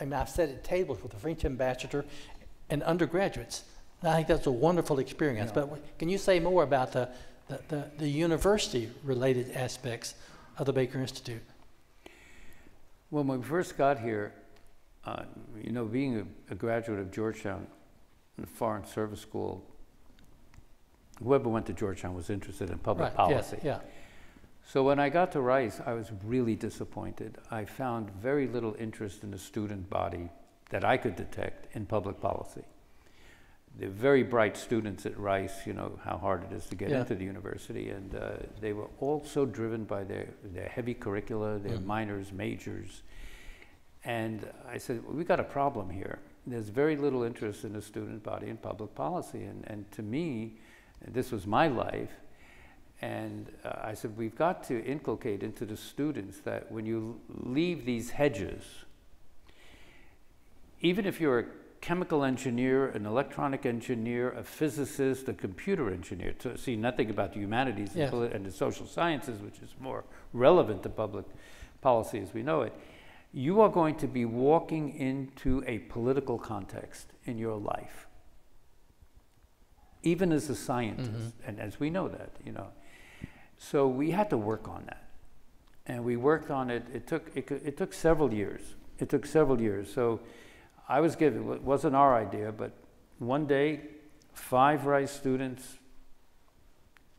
I mean, I've sat at tables with the French ambassador and undergraduates. And I think that's a wonderful experience. Yeah. But can you say more about the, the, the, the university-related aspects of the Baker Institute? When we first got here, uh, you know, being a, a graduate of Georgetown, the Foreign Service School, whoever went to Georgetown was interested in public Right, yes, policy. Yeah, So when I got to Rice, I was really disappointed. I found very little interest in the student body that I could detect in public policy. They're very bright students at Rice, you know how hard it is to get Yeah. into the university, and uh, they were all so driven by their, their heavy curricula, their Mhm. minors, majors. And I said, well, we got a problem here. There's very little interest in the student body in public policy. And, and to me, this was my life. And uh, I said, we've got to inculcate into the students that when you leave these hedges, even if you're a chemical engineer, an electronic engineer, a physicist, a computer engineer, to see nothing about the humanities Yes. and, the social sciences, which is more relevant to public policy as we know it, you are going to be walking into a political context in your life, even as a scientist, Mhm. and as we know that, you know. So we had to work on that, and we worked on it. It took it, it took several years. It took several years. So I was given it wasn't our idea, but one day, five Rice students.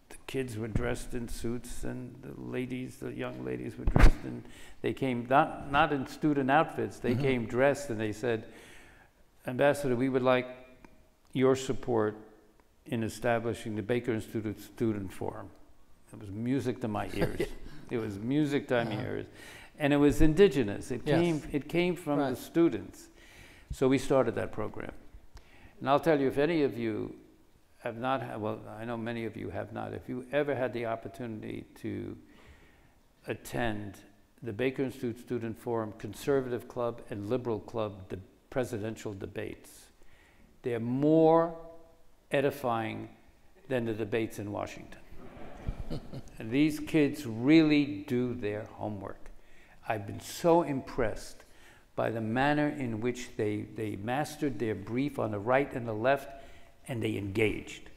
The kids were dressed in suits, and the ladies, the young ladies, were dressed in. They came not not in student outfits. They Mhm. came dressed, and they said, "Ambassador, we would like your support in establishing the Baker Institute Student Forum." It was music to my ears. it was music to my Uh-huh. ears, and it was indigenous. It Yes. came. It came from Right. the students. So we started that program. And I'll tell you, if any of you have not, well, I know many of you have not, if you ever had the opportunity to attend the Baker Institute Student Forum Conservative Club and Liberal Club de- presidential debates, they're more edifying than the debates in Washington. and these kids really do their homework. I've been so impressed by the manner in which they, they mastered their brief on the right and the left and they engaged.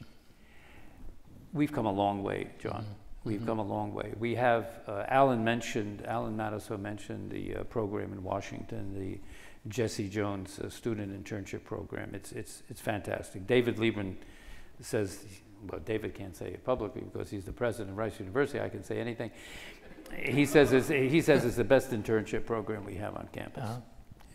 We've come a long way, John. We've Mhm. come a long way. We have, uh, Allen mentioned, Allen Matusow mentioned the uh, program in Washington, the Jesse Jones uh, Student Internship Program. It's, it's, it's fantastic. David Leebron says, well, David can't say it publicly because he's the president of Rice University. I can say anything. He says it's, he says it's the best internship program we have on campus. Uh-huh.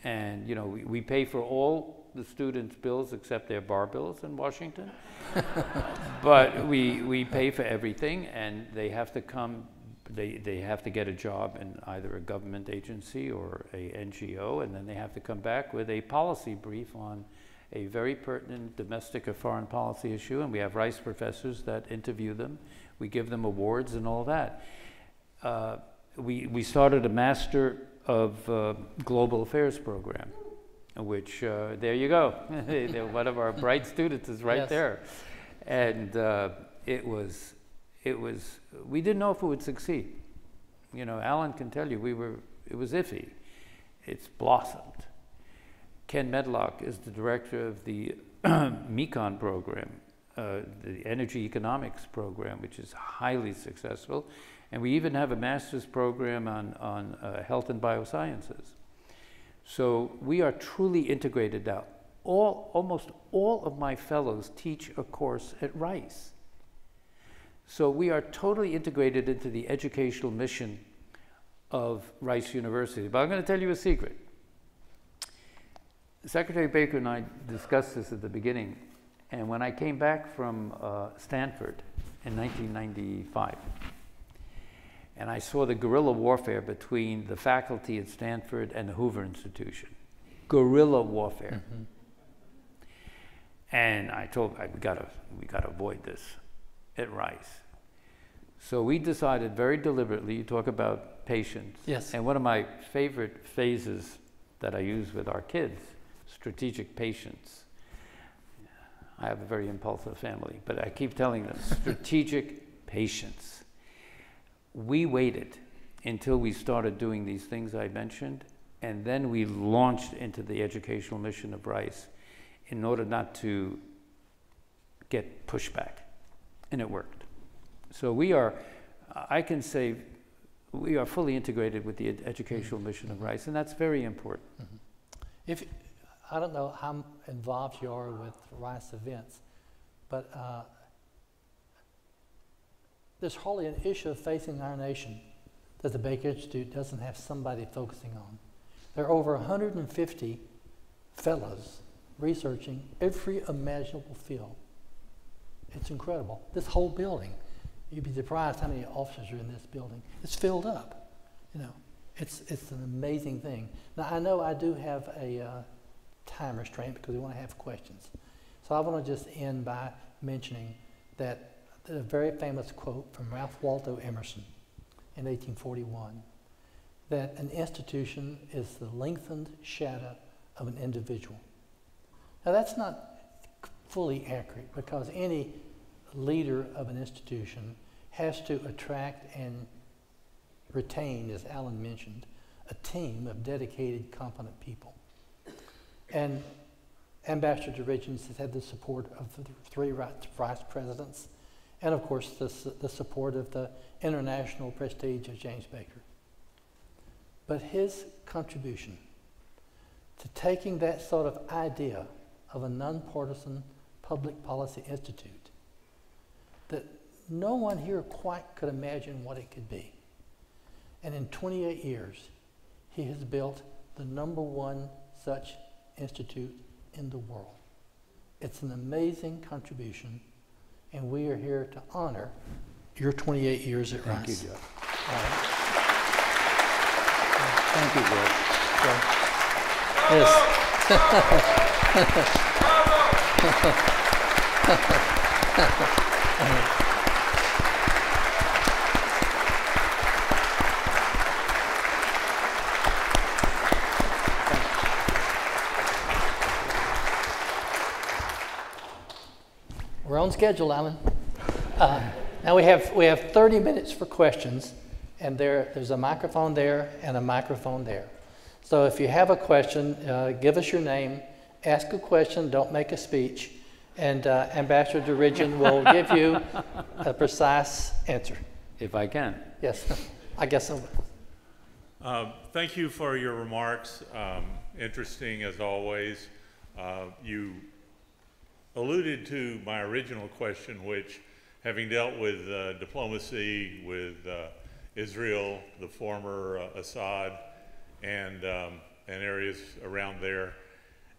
And, you know, we, we pay for all the students' bills except their bar bills in Washington. but we, we pay for everything and they have to come they, they have to get a job in either a government agency or a NGO, and then they have to come back with a policy brief on a very pertinent domestic or foreign policy issue, and we have Rice professors that interview them. We give them awards and all that. Uh, we, we started a Master of uh, Global Affairs program, which, uh, there you go. One of our bright students is right Yes. there. And uh, it was, it was, we didn't know if it would succeed. You know, Allen can tell you, we were, it was iffy. It's blossomed. Ken Medlock is the director of the Mekon program, uh, the Energy Economics program, which is highly successful. And we even have a master's program on, on uh, health and biosciences. So we are truly integrated now. All, almost all of my fellows teach a course at Rice. So we are totally integrated into the educational mission of Rice University. But I'm going to tell you a secret. Secretary Baker and I discussed this at the beginning, and when I came back from uh, Stanford in 1995, and I saw the guerrilla warfare between the faculty at Stanford and the Hoover Institution. Guerrilla warfare. Mm-hmm. And I told, I, we gotta, we gotta avoid this at Rice. So we decided very deliberately, you talk about patience. Yes. And one of my favorite phases that I use with our kids, strategic patience. I have a very impulsive family, but I keep telling them strategic patience. We waited until we started doing these things I mentioned, and then we launched into the educational mission of Rice in order not to get pushback. And it worked. So we are, I can say, we are fully integrated with the ed- educational mission of Rice, and that's very important. If, I don't know how involved you are with Rice events, but uh, there's hardly an issue facing our nation that the Baker Institute doesn't have somebody focusing on. There are over 150 fellows researching every imaginable field. It's incredible. This whole building, you'd be surprised how many officers are in this building. It's filled up. You know, it's it's an amazing thing. Now I know I do have a uh, time restraint because we want to have questions, so I want to just end by mentioning that a very famous quote from Ralph Waldo Emerson in 1841 that an institution is the lengthened shadow of an individual. Now, that's not fully accurate because any leader of an institution has to attract and retain, as Allen mentioned, a team of dedicated, competent people. And Ambassador Richards has had the support of the three vice presidents, and of course, the, the support of the international prestige of James Baker. But his contribution to taking that sort of idea of a nonpartisan public policy institute that no one here quite could imagine what it could be. And in 28 years, he has built the number one such institute in the world. It's an amazing contribution, and we are here to honor your 28 years at Thank you, Rice. Joe. All right. Thank you, Joe. So, yes. on schedule, Allen. Uh, Now we have, we have 30 minutes for questions, and there, there's a microphone there and a microphone there. So if you have a question, uh, give us your name, ask a question, don't make a speech, and uh, Ambassador Djerejian will give you a precise answer. If I can. Yes, I guess so. Um, Thank you for your remarks. Um, Interesting as always. Uh, You alluded to my original question, which, having dealt with uh, diplomacy with uh, Israel, the former uh, Assad, and, um, and areas around there,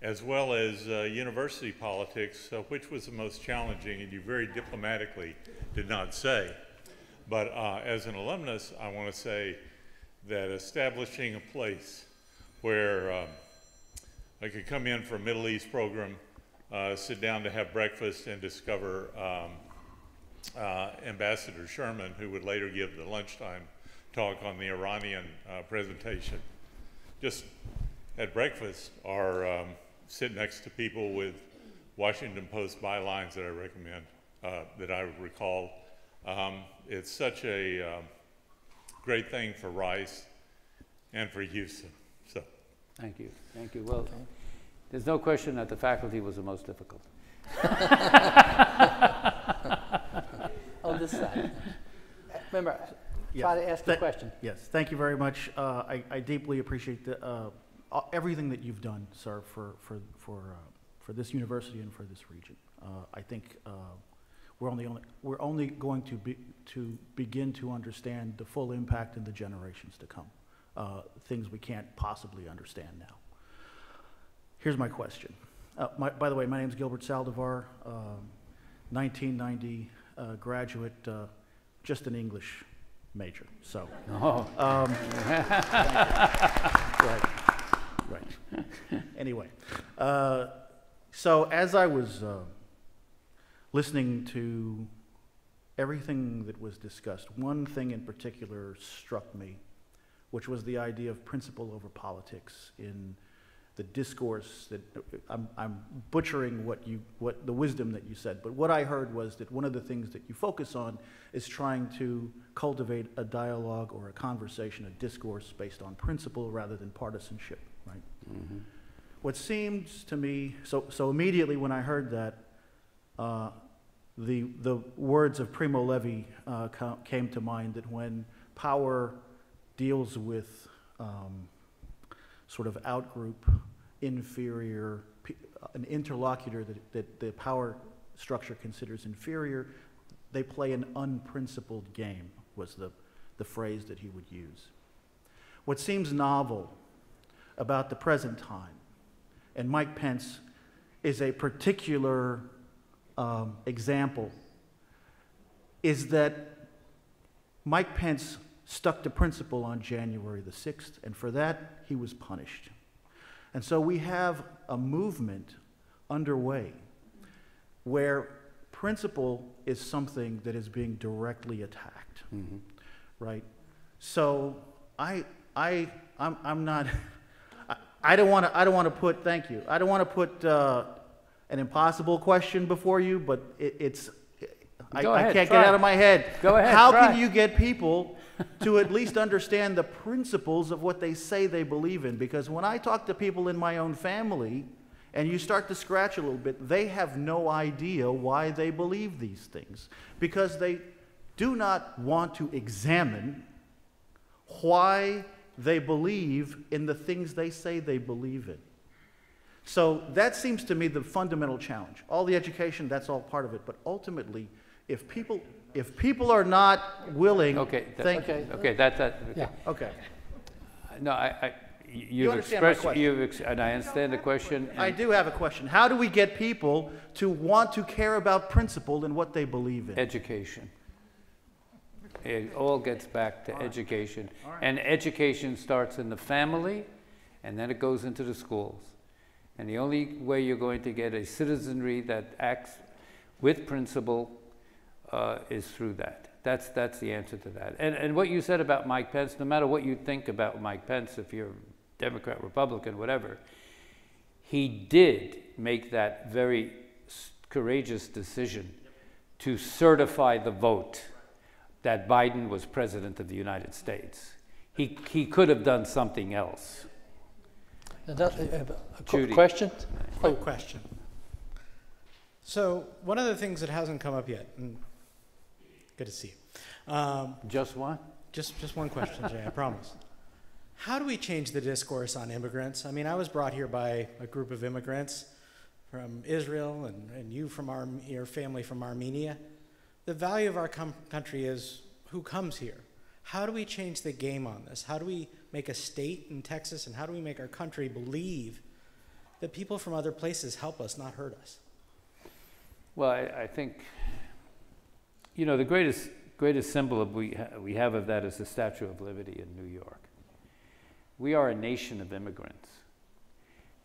as well as uh, university politics, uh, which was the most challenging, and you very diplomatically did not say. But uh, as an alumnus, I want to say that establishing a place where um, I could come in for a Middle East program, uh, sit down to have breakfast, and discover um, uh, Ambassador Sherman, who would later give the lunchtime talk on the Iranian uh, presentation. Just at breakfast or um, sit next to people with Washington Post bylines that I recommend, uh, that I recall. Um, it's such a um, great thing for Rice and for Houston. So, Thank you, thank you. Well, there's no question that the faculty was the most difficult. On this side. Remember, Yes. try to ask a question. Yes, thank you very much. Uh, I I deeply appreciate the, uh, uh, everything that you've done, sir, for, for, for, uh, for this university and for this region. Uh, I think uh, we're only, only- we're only going to be, to begin to understand the full impact in the generations to come, uh, things we can't possibly understand now. Here's my question. Uh, my- By the way, my name is Gilbert Saldivar, um, 1990 uh, graduate, uh, just an English major, so. Oh, Um, right, right. Anyway, uh, so as I was uh, listening to everything that was discussed, one thing in particular struck me, which was the idea of principle over politics in the discourse that I'm, I'm butchering what you what the wisdom that you said, but what I heard was that one of the things that you focus on is trying to cultivate a dialogue or a conversation, a discourse based on principle rather than partisanship, right? What seems to me, so, so immediately when I heard that, uh, the, the words of Primo Levi uh, ca- came to mind that when power deals with um, sort of outgroup, inferior, an interlocutor that, that the power structure considers inferior, they play an unprincipled game, was the, the phrase that he would use. What seems novel about the present time, and Mike Pence is a particular um, example, is that Mike Pence stuck to principle on January the 6th, and for that, he was punished. And so we have a movement underway where principle is something that is being directly attacked, right? So I, I, I'm, I'm not, I, I don't want to, I don't want to put, thank you, I don't want to put uh, an impossible question before you, but it, it's, I, I can't try. get out of my head. Go ahead, How try. can you get people to at least understand the principles of what they say they believe in? Because when I talk to people in my own family, and you start to scratch a little bit, they have no idea why they believe these things. Because they do not want to examine why they believe in the things they say they believe in. So that seems to me the fundamental challenge. All the education, that's all part of it. But ultimately, if people, if people are not willing, Okay, that- thank, Okay. okay, that, that, okay. Yeah. okay. No, I, I, you've understand my expressed, question? you've, ex- and I understand the question. I and do have a question. How do we get people to want to care about principle and what they believe in? Education. It all gets back to education. And education starts in the family, and then it goes into the schools. And the only way you're going to get a citizenry that acts with principle uh, is through that. That's, that's the answer to that. And, and what you said about Mike Pence, no matter what you think about Mike Pence, if you're Democrat, Republican, whatever, he did make that very courageous decision to certify the vote that Biden was president of the United States. He, he could have done something else. Another- uh, A qu- Judy. question? Quick question. So one of the things that hasn't come up yet, and good to see you. Um, Just one? just just one question, Jay. I promise. How do we change the discourse on immigrants? I mean, I was brought here by a group of immigrants from Israel, and, and you from our your family from Armenia. The value of our com- country is who comes here. How do we change the game on this? How do we make a state in Texas, and how do we make our country believe that people from other places help us, not hurt us? Well, I, I think, you know, the greatest greatest symbol of we, ha- we have of that is the Statue of Liberty in New York. We are a nation of immigrants.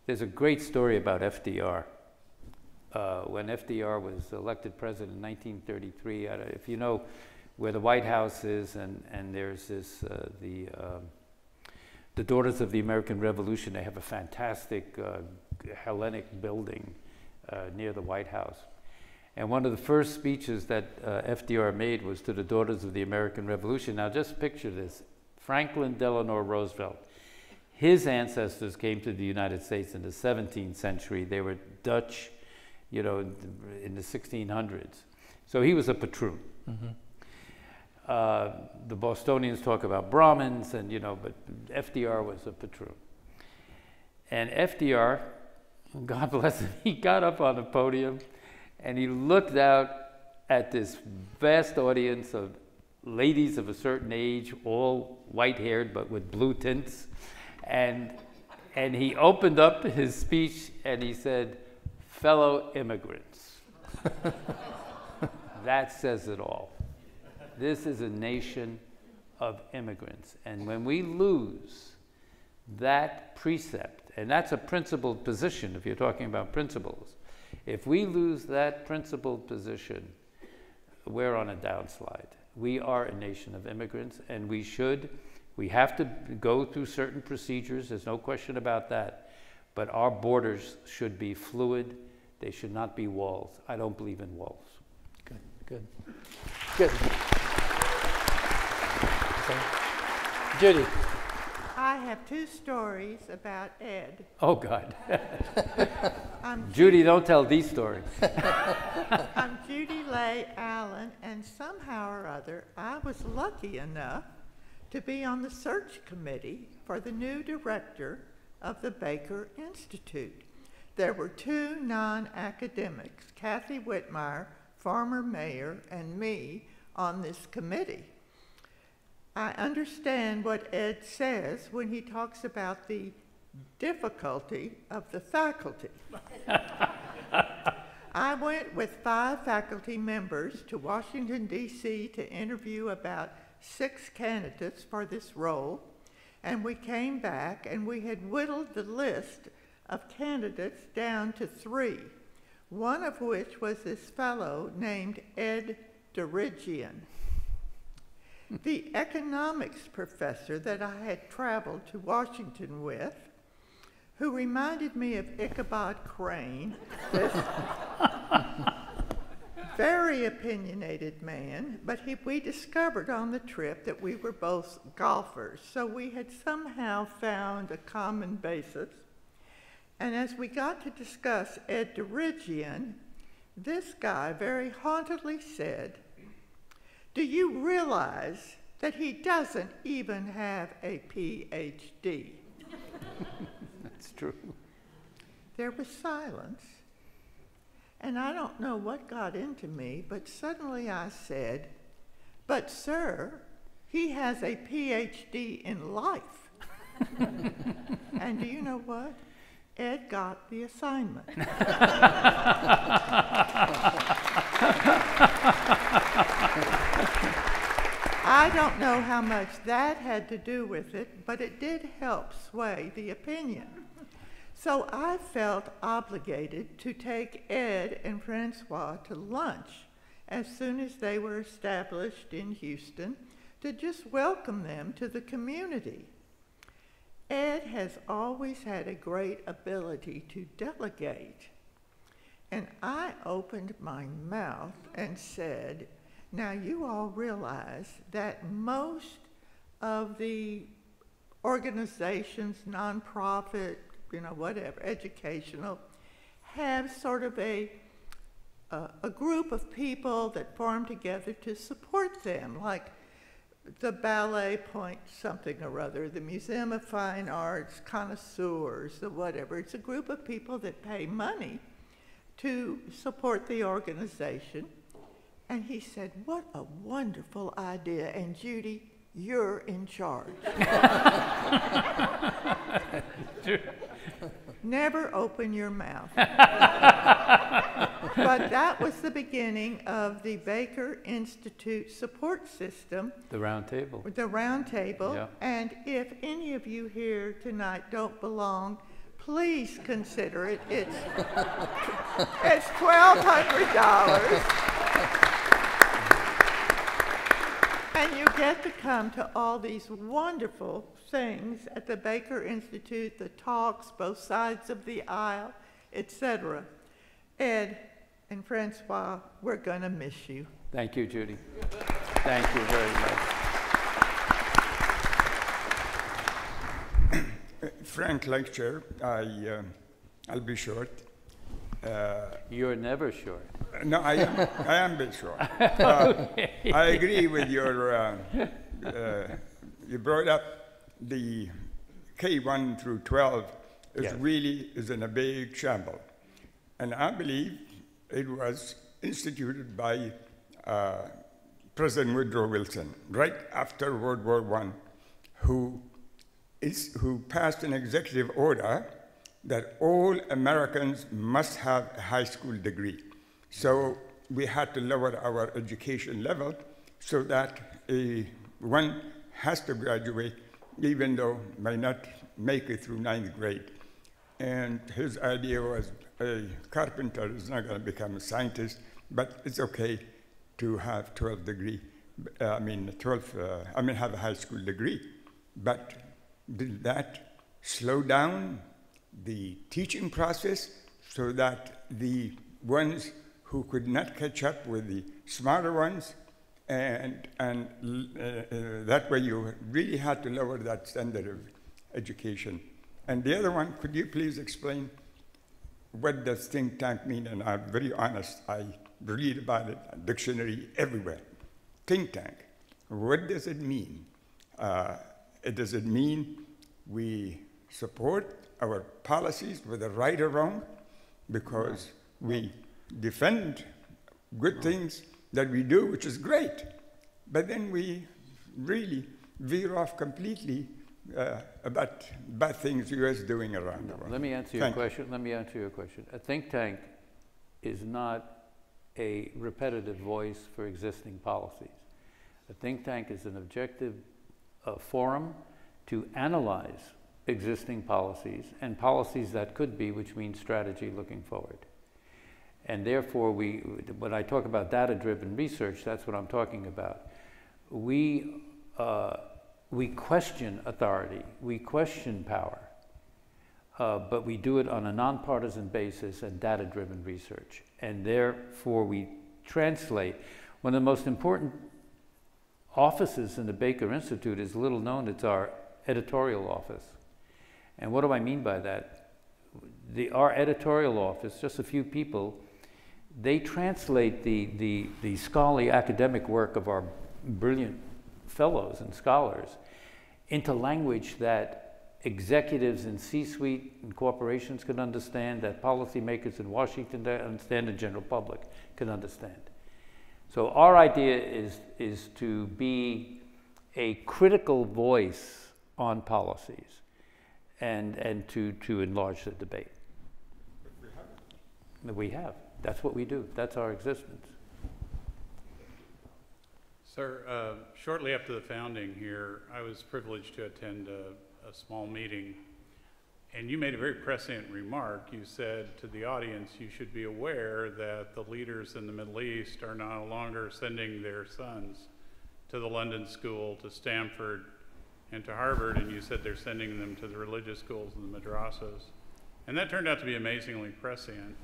There's a great story about FDR. Uh, when FDR was elected president in 1933, a- if you know where the White House is, and, and there's this, uh, the, um, the Daughters of the American Revolution, they have a fantastic uh, Hellenic building uh, near the White House. And one of the first speeches that uh, FDR made was to the Daughters of the American Revolution. Now, just picture this Franklin Delano Roosevelt. His ancestors came to the United States in the 17th century. They were Dutch, you know, in the 1600s. So he was a patroon. Uh, the Bostonians talk about Brahmins, and you know, but FDR was a patroon. And FDR, God bless him, he got up on the podium and he looked out at this vast audience of ladies of a certain age, all white haired but with blue tints. And, and he opened up his speech and he said, Fellow immigrants. that says it all. This is a nation of immigrants. And when we lose that precept, and that's a principled position if you're talking about principles, if we lose that principled position, we're on a downslide. We are a nation of immigrants, and we should, we have to go through certain procedures, there's no question about that. But our borders should be fluid, they should not be walls. I don't believe in walls. Good, good. Good. Judy, I have two stories about Ed. Oh, God. I'm, Judy, don't tell these stories. I'm Judy Ley Allen, and somehow or other, I was lucky enough to be on the search committee for the new director of the Baker Institute. There were two non academics, Kathy Whitmire, former mayor, and me, on this committee. I understand what Ed says when he talks about the difficulty of the faculty. I went with five faculty members to Washington, D.C. to interview about six candidates for this role, and we came back and we had whittled the list of candidates down to three, one of which was this fellow named Ed Djerejian. The economics professor that I had traveled to Washington with, who reminded me of Ichabod Crane, this very opinionated man, but he, we discovered on the trip that we were both golfers, so we had somehow found a common basis. And as we got to discuss Ed Djerejian, this guy very hauntedly said, Do you realize that he doesn't even have a PhD? That's true. There was silence. And I don't know what got into me, but suddenly I said, But, sir, he has a PhD in life. and do you know what? Ed got the assignment. I don't know how much that had to do with it, but it did help sway the opinion. So I felt obligated to take Ed and Françoise to lunch as soon as they were established in Houston to just welcome them to the community. Ed has always had a great ability to delegate. And I opened my mouth and said, Now you all realize that most of the organizations, nonprofit, you know, whatever, educational, have sort of a, a, a group of people that form together to support them, like the Ballet Point something or other, the Museum of Fine Arts, connoisseurs, the whatever. It's a group of people that pay money to support the organization. And he said, What a wonderful idea. And Judy, you're in charge. Never open your mouth. but that was the beginning of the Baker Institute support system, The round table. the round table. Yeah. And if any of you here tonight don't belong, please consider it. It's, it's twelve hundred dollars. And you get to come to all these wonderful things at the Baker Institute, the talks, both sides of the aisle, etc. Ed and Françoise, we're gonna miss you. Thank you, Judy. Thank you very much. Frank lecture, I, um I'll be short. Uh, You're never sure. no, I am, I am a bit short. Uh, I agree with your, uh, uh, you brought up the K1 through 12 is Yes. really is in a big shamble. And I believe it was instituted by uh, President Woodrow Wilson right after World War I, who, is, who passed an executive order that all Americans must have a high school degree. So we had to lower our education level so that a, one has to graduate even though may not make it through ninth grade. And his idea was a carpenter is not going to become a scientist, but it's okay to have 12 degree, I mean 12, uh, I mean have a high school degree. But did that slow down the teaching process so that the ones who could not catch up with the smarter ones and, and uh, uh, that way you really had to lower that standard of education. And the other one, could you please explain what does think tank mean? And I'm very honest, I read about it, dictionary everywhere. Think tank, what does it mean? Uh, does it mean we support our policies, whether right or wrong, because we defend good things that we do, which is great, but then we really veer off completely uh, about bad things the U.S. doing around the world. Let me answer your Thank you. question. Let me answer your question. A think tank is not a repetitive voice for existing policies. A think tank is an objective uh, forum to analyze existing policies and policies that could be, which means strategy looking forward. And therefore, we, when I talk about data-driven research, that's what I'm talking about. We, uh, we question authority, we question power, uh, but we do it on a nonpartisan basis and data-driven research. And therefore, we translate. One of the most important offices in the Baker Institute is little known. It's our editorial office. And what do I mean by that? The, our editorial office, just a few people, they translate the, the, the scholarly academic work of our brilliant fellows and scholars into language that executives in C-suite and corporations can understand, that policymakers in Washington can understand, the general public can understand. So our idea is, is to be a critical voice on policies and, and to, to enlarge the debate. We have. That's what we do. That's our existence. Sir, uh, shortly after the founding here, I was privileged to attend a, a small meeting, and you made a very prescient remark. You said to the audience, you should be aware that the leaders in the Middle East are no longer sending their sons to the London School, to Stanford, and to Harvard, and you said they're sending them to the religious schools and the madrasas. And that turned out to be amazingly prescient.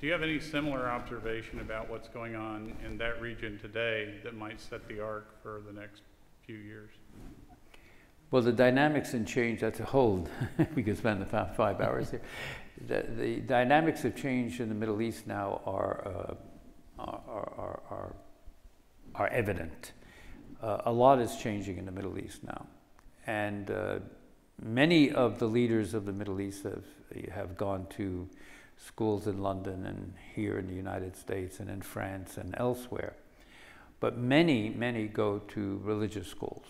Do you have any similar observation about what's going on in that region today that might set the arc for the next few years? Well, the dynamics and change, that's a whole, we could spend about five hours here. The, the dynamics of change in the Middle East now are, uh, are, are, are, are evident. Uh, a lot is changing in the Middle East now. And uh, many of the leaders of the Middle East have, have gone to schools in London and here in the United States and in France and elsewhere. But many, many go to religious schools.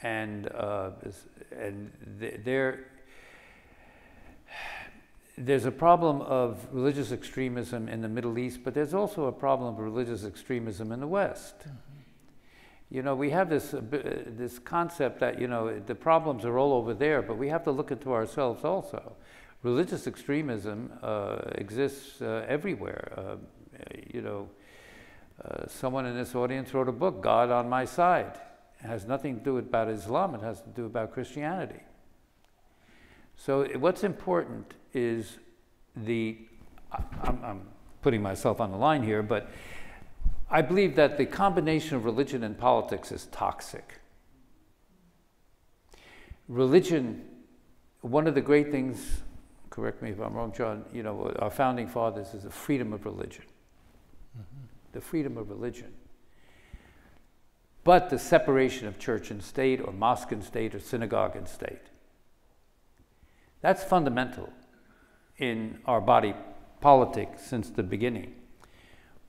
And, uh, and th- they're, there's a problem of religious extremism in the Middle East, but there's also a problem of religious extremism in the West. You know, we have this, uh, uh, this concept that, you know, the problems are all over there, but we have to look into ourselves also. Religious extremism uh, exists uh, everywhere. Uh, you know, uh, someone in this audience wrote a book, God on My Side. It has nothing to do about Islam, it has to do about Christianity. So, what's important is the, I'm, I'm putting myself on the line here, but I believe that the combination of religion and politics is toxic. Religion, one of the great things, correct me if I'm wrong, John, you know, our founding fathers is the freedom of religion. Mm-hmm. The freedom of religion. But the separation of church and state, or mosque and state, or synagogue and state. That's fundamental in our body politic since the beginning.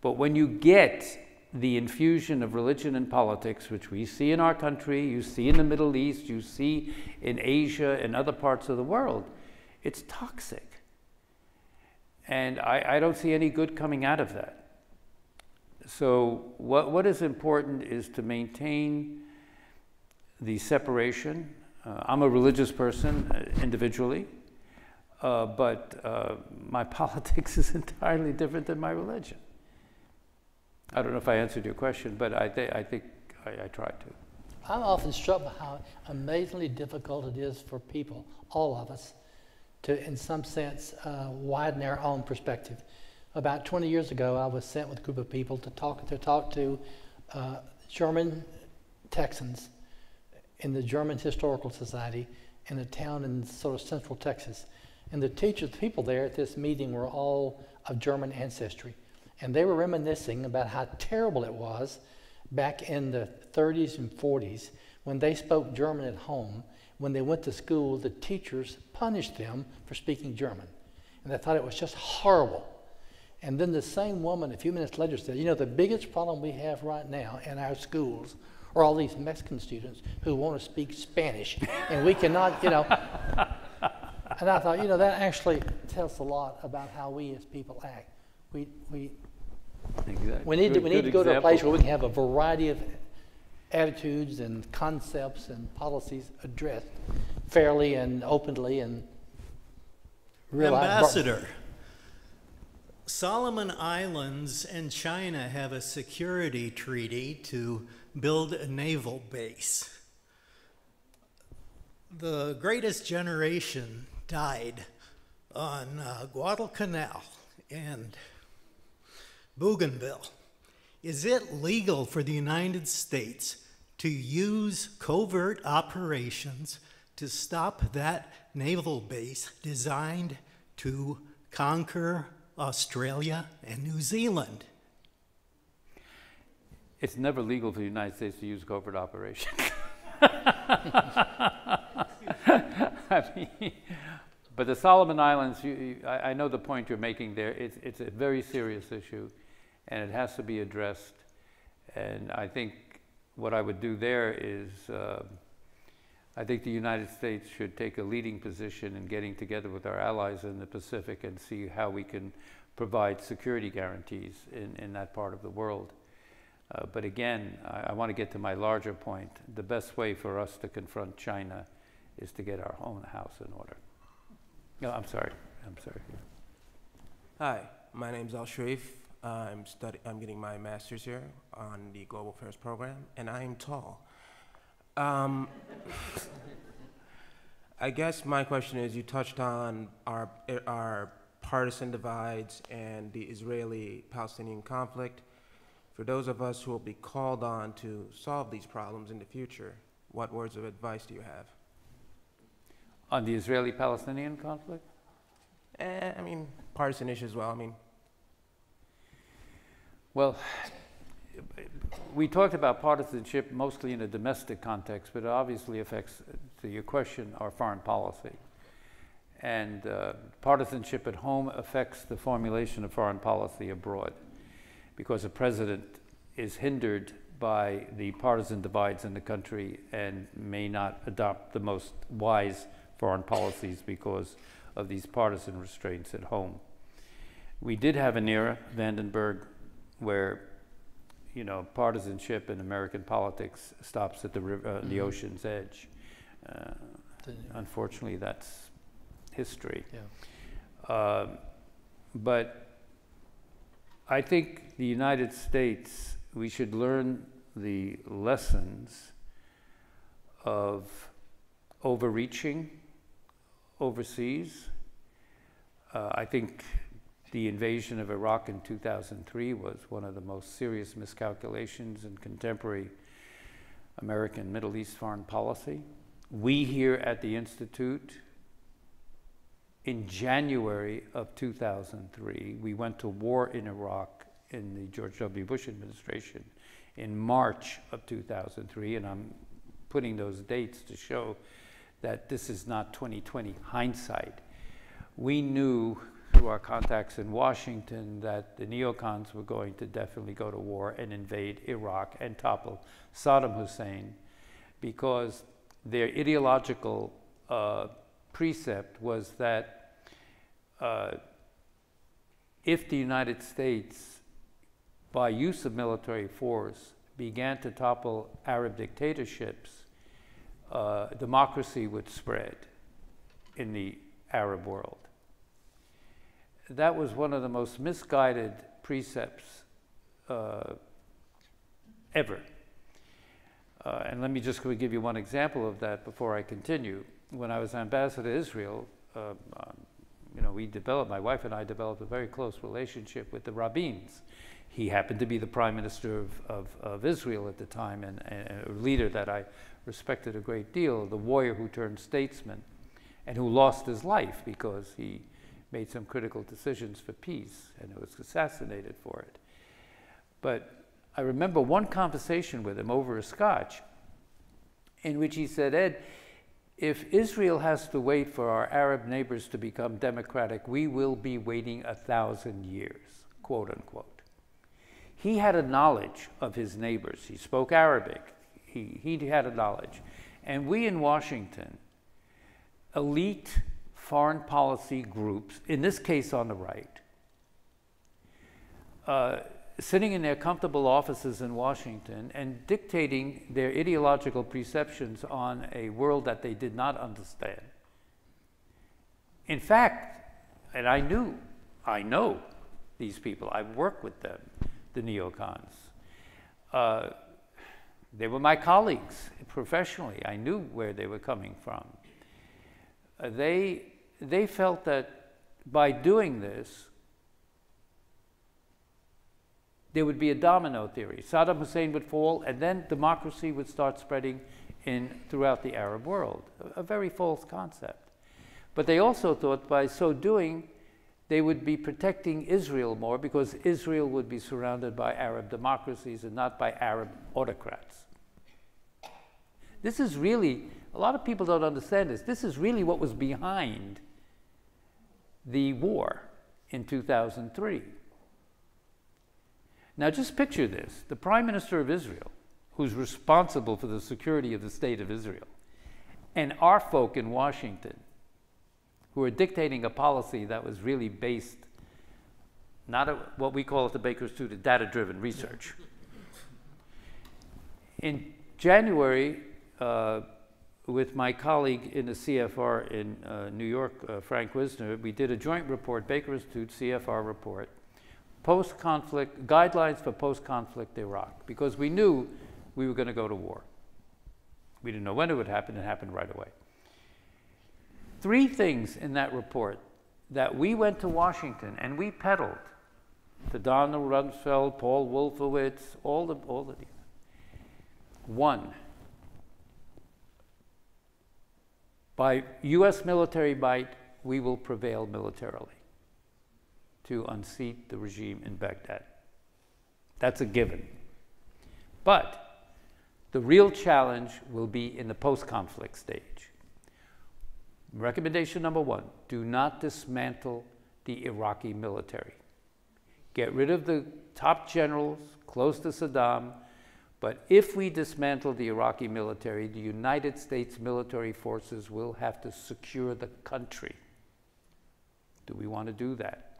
But when you get the infusion of religion and politics, which we see in our country, you see in the Middle East, you see in Asia and other parts of the world, it's toxic. And I, I don't see any good coming out of that. So, what, what is important is to maintain the separation. Uh, I'm a religious person uh, individually, uh, but uh, my politics is entirely different than my religion. I don't know if I answered your question, but I, th- I think I, I tried to. I'm often struck by how amazingly difficult it is for people, all of us, to, in some sense, uh, widen our own perspective. About 20 years ago, I was sent with a group of people to talk to talk to uh, German Texans in the German Historical Society in a town in sort of central Texas. And the teachers, the people there at this meeting were all of German ancestry. And they were reminiscing about how terrible it was back in the 30s and 40s when they spoke German at home. When they went to school, the teachers punished them for speaking German. And they thought it was just horrible. And then the same woman, a few minutes later, said, You know, the biggest problem we have right now in our schools are all these Mexican students who want to speak Spanish. And we cannot, you know. And I thought, you know, that actually tells a lot about how we as people act. We, we, Exactly. we need, to, we need to go to a place where we can have a variety of attitudes and concepts and policies addressed fairly and openly and realize. Ambassador, Solomon Islands and China have a security treaty to build a naval base. The greatest generation died on uh, Guadalcanal and Bougainville. Is it legal for the United States to use covert operations to stop that naval base designed to conquer Australia and New Zealand? It's never legal for the United States to use covert operations. I mean, but the Solomon Islands, you, I, I know the point you're making there. It's, it's a very serious issue, and it has to be addressed. And I think what I would do there is, uh, I think the United States should take a leading position in getting together with our allies in the Pacific and see how we can provide security guarantees in, in that part of the world. Uh, but again, I, I want to get to my larger point. The best way for us to confront China is to get our own house in order. No, I'm sorry. I'm sorry. Hi, my name's Al Sharif. I'm study. I'm getting my master's here on the Global Affairs program, and I am tall. Um, I guess my question is: You touched on our our partisan divides and the Israeli-Palestinian conflict. For those of us who will be called on to solve these problems in the future, what words of advice do you have? On the Israeli-Palestinian conflict? Eh, I mean, partisan issues as well. I mean, Well, we talked about partisanship mostly in a domestic context, but it obviously affects, to your question, our foreign policy. And uh, partisanship at home affects the formulation of foreign policy abroad because a president is hindered by the partisan divides in the country and may not adopt the most wise foreign policies because of these partisan restraints at home. We did have an era, Vandenberg, where you know partisanship in American politics stops at the river, uh, the ocean's edge. Uh, unfortunately, that's history. Yeah. Um, but I think the United States, we should learn the lessons of overreaching overseas. Uh, I think the invasion of Iraq in 2003 was one of the most serious miscalculations in contemporary American Middle East foreign policy. We here at the Institute, in January of 2003, we went to war in Iraq in the George W. Bush administration in March of 2003, and I'm putting those dates to show that this is not 2020 hindsight. We knew through our contacts in Washington that the neocons were going to definitely go to war and invade Iraq and topple Saddam Hussein because their ideological uh, precept was that uh, if the United States, by use of military force, began to topple Arab dictatorships, uh, democracy would spread in the Arab world. That was one of the most misguided precepts uh, ever. Uh, and let me just give you one example of that before I continue. When I was ambassador to Israel, uh, um, you know, we developed, my wife and I developed a very close relationship with the Rabins. He happened to be the prime minister of, of, of Israel at the time and, and, a leader that I respected a great deal, the warrior who turned statesman and who lost his life because he made some critical decisions for peace and was assassinated for it. But I remember one conversation with him over a scotch in which he said, Ed, if Israel has to wait for our Arab neighbors to become democratic, we will be waiting a thousand years, quote unquote. He had a knowledge of his neighbors. He spoke Arabic. He, he had a knowledge. And we in Washington, elite foreign policy groups, in this case on the right, uh, sitting in their comfortable offices in Washington and dictating their ideological perceptions on a world that they did not understand. In fact, and I knew, I know these people, I've worked with them, the neocons. Uh, they were my colleagues professionally. I knew where they were coming from. Uh, they, they felt that by doing this, there would be a domino theory. Saddam Hussein would fall, and then democracy would start spreading in, throughout the Arab world. A, a very false concept. But they also thought by so doing, they would be protecting Israel more because Israel would be surrounded by Arab democracies and not by Arab autocrats. This is really, a lot of people don't understand this. This is really what was behind the war in 2003. Now, just picture this the Prime Minister of Israel, who's responsible for the security of the state of Israel, and our folk in Washington, who are dictating a policy that was really based not a, what we call at the Baker Institute, data driven research. In January, uh, with my colleague in the CFR in uh, New York, uh, Frank Wisner, we did a joint report, Baker Institute CFR report, post-conflict, guidelines for post-conflict Iraq, because we knew we were going to go to war. We didn't know when it would happen, it happened right away. Three things in that report that we went to Washington and we peddled to Donald Rumsfeld, Paul Wolfowitz, all the, all the, one, by U.S. military might, we will prevail militarily to unseat the regime in Baghdad. That's a given. But the real challenge will be in the post conflict stage. Recommendation number one do not dismantle the Iraqi military. Get rid of the top generals close to Saddam. But if we dismantle the Iraqi military, the United States military forces will have to secure the country Do we want to do that?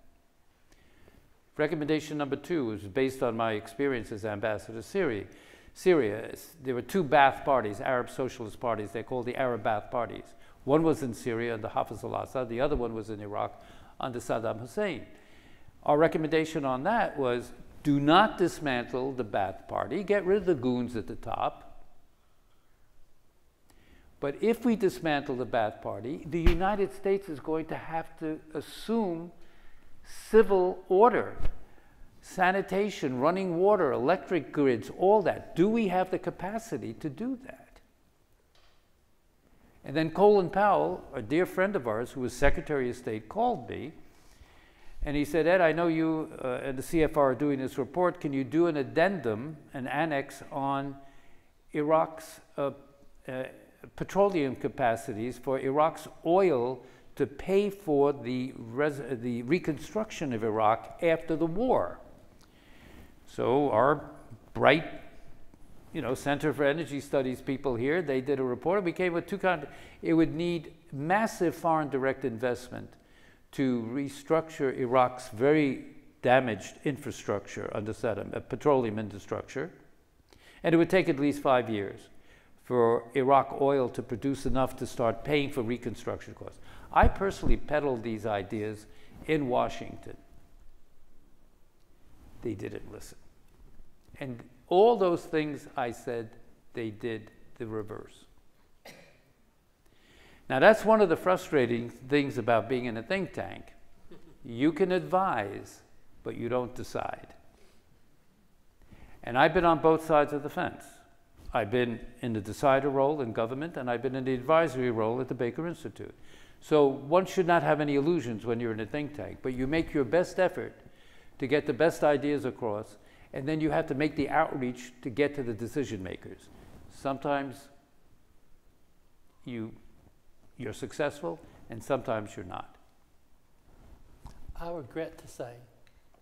Recommendation number two is based on my experience as ambassador to Syria. Syria, there were two Ba'ath parties, Arab socialist parties. They're called the Arab Ba'ath parties. One was in Syria under Hafiz al-Assad. The other one was in Iraq under Saddam Hussein. Our recommendation on that was do not dismantle the Ba'ath party. Get rid of the goons at the top. But if we dismantle the Ba'ath party, the United States is going to have to assume civil order, sanitation, running water, electric grids, all that. Do we have the capacity to do that? And then Colin Powell, a dear friend of ours who was Secretary of State, called me and he said, Ed, I know you uh, and the CFR are doing this report. Can you do an addendum, an annex on Iraq's uh, uh, petroleum capacities for Iraq's oil to pay for the, the reconstruction of Iraq after the war? So our bright, you know, Center for Energy Studies people here, they did a report. We came with two kind. It would need massive foreign direct investment to restructure Iraq's very damaged infrastructure under Saddam, uh, petroleum infrastructure. And it would take at least five years for Iraq oil to produce enough to start paying for reconstruction costs. I personally peddled these ideas in Washington. They didn't listen. And all those things I said, they did the reverse. Now, that's one of the frustrating things about being in a think tank. You can advise, but you don't decide. And I've been on both sides of the fence. I've been in the decider role in government, and I've been in the advisory role at the Baker Institute. So one should not have any illusions when you're in a think tank, but you make your best effort to get the best ideas across, and then you have to make the outreach to get to the decision makers. Sometimes you you're successful, and sometimes you're not. I regret to say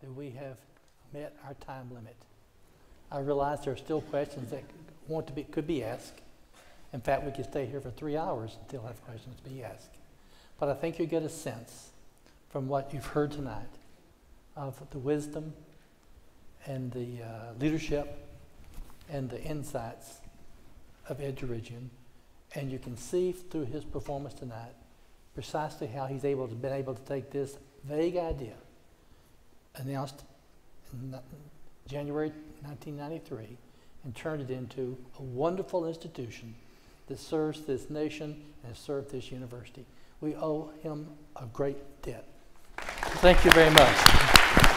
that we have met our time limit. I realize there are still questions that want to be, could be asked. In fact, we could stay here for three hours and still have questions to be asked. But I think you get a sense from what you've heard tonight of the wisdom and the uh, leadership and the insights of Ed Djerejian and you can see through his performance tonight precisely how he's able to been able to take this vague idea announced in January 1993 and turn it into a wonderful institution that serves this nation and serves this university. We owe him a great debt. Thank you very much.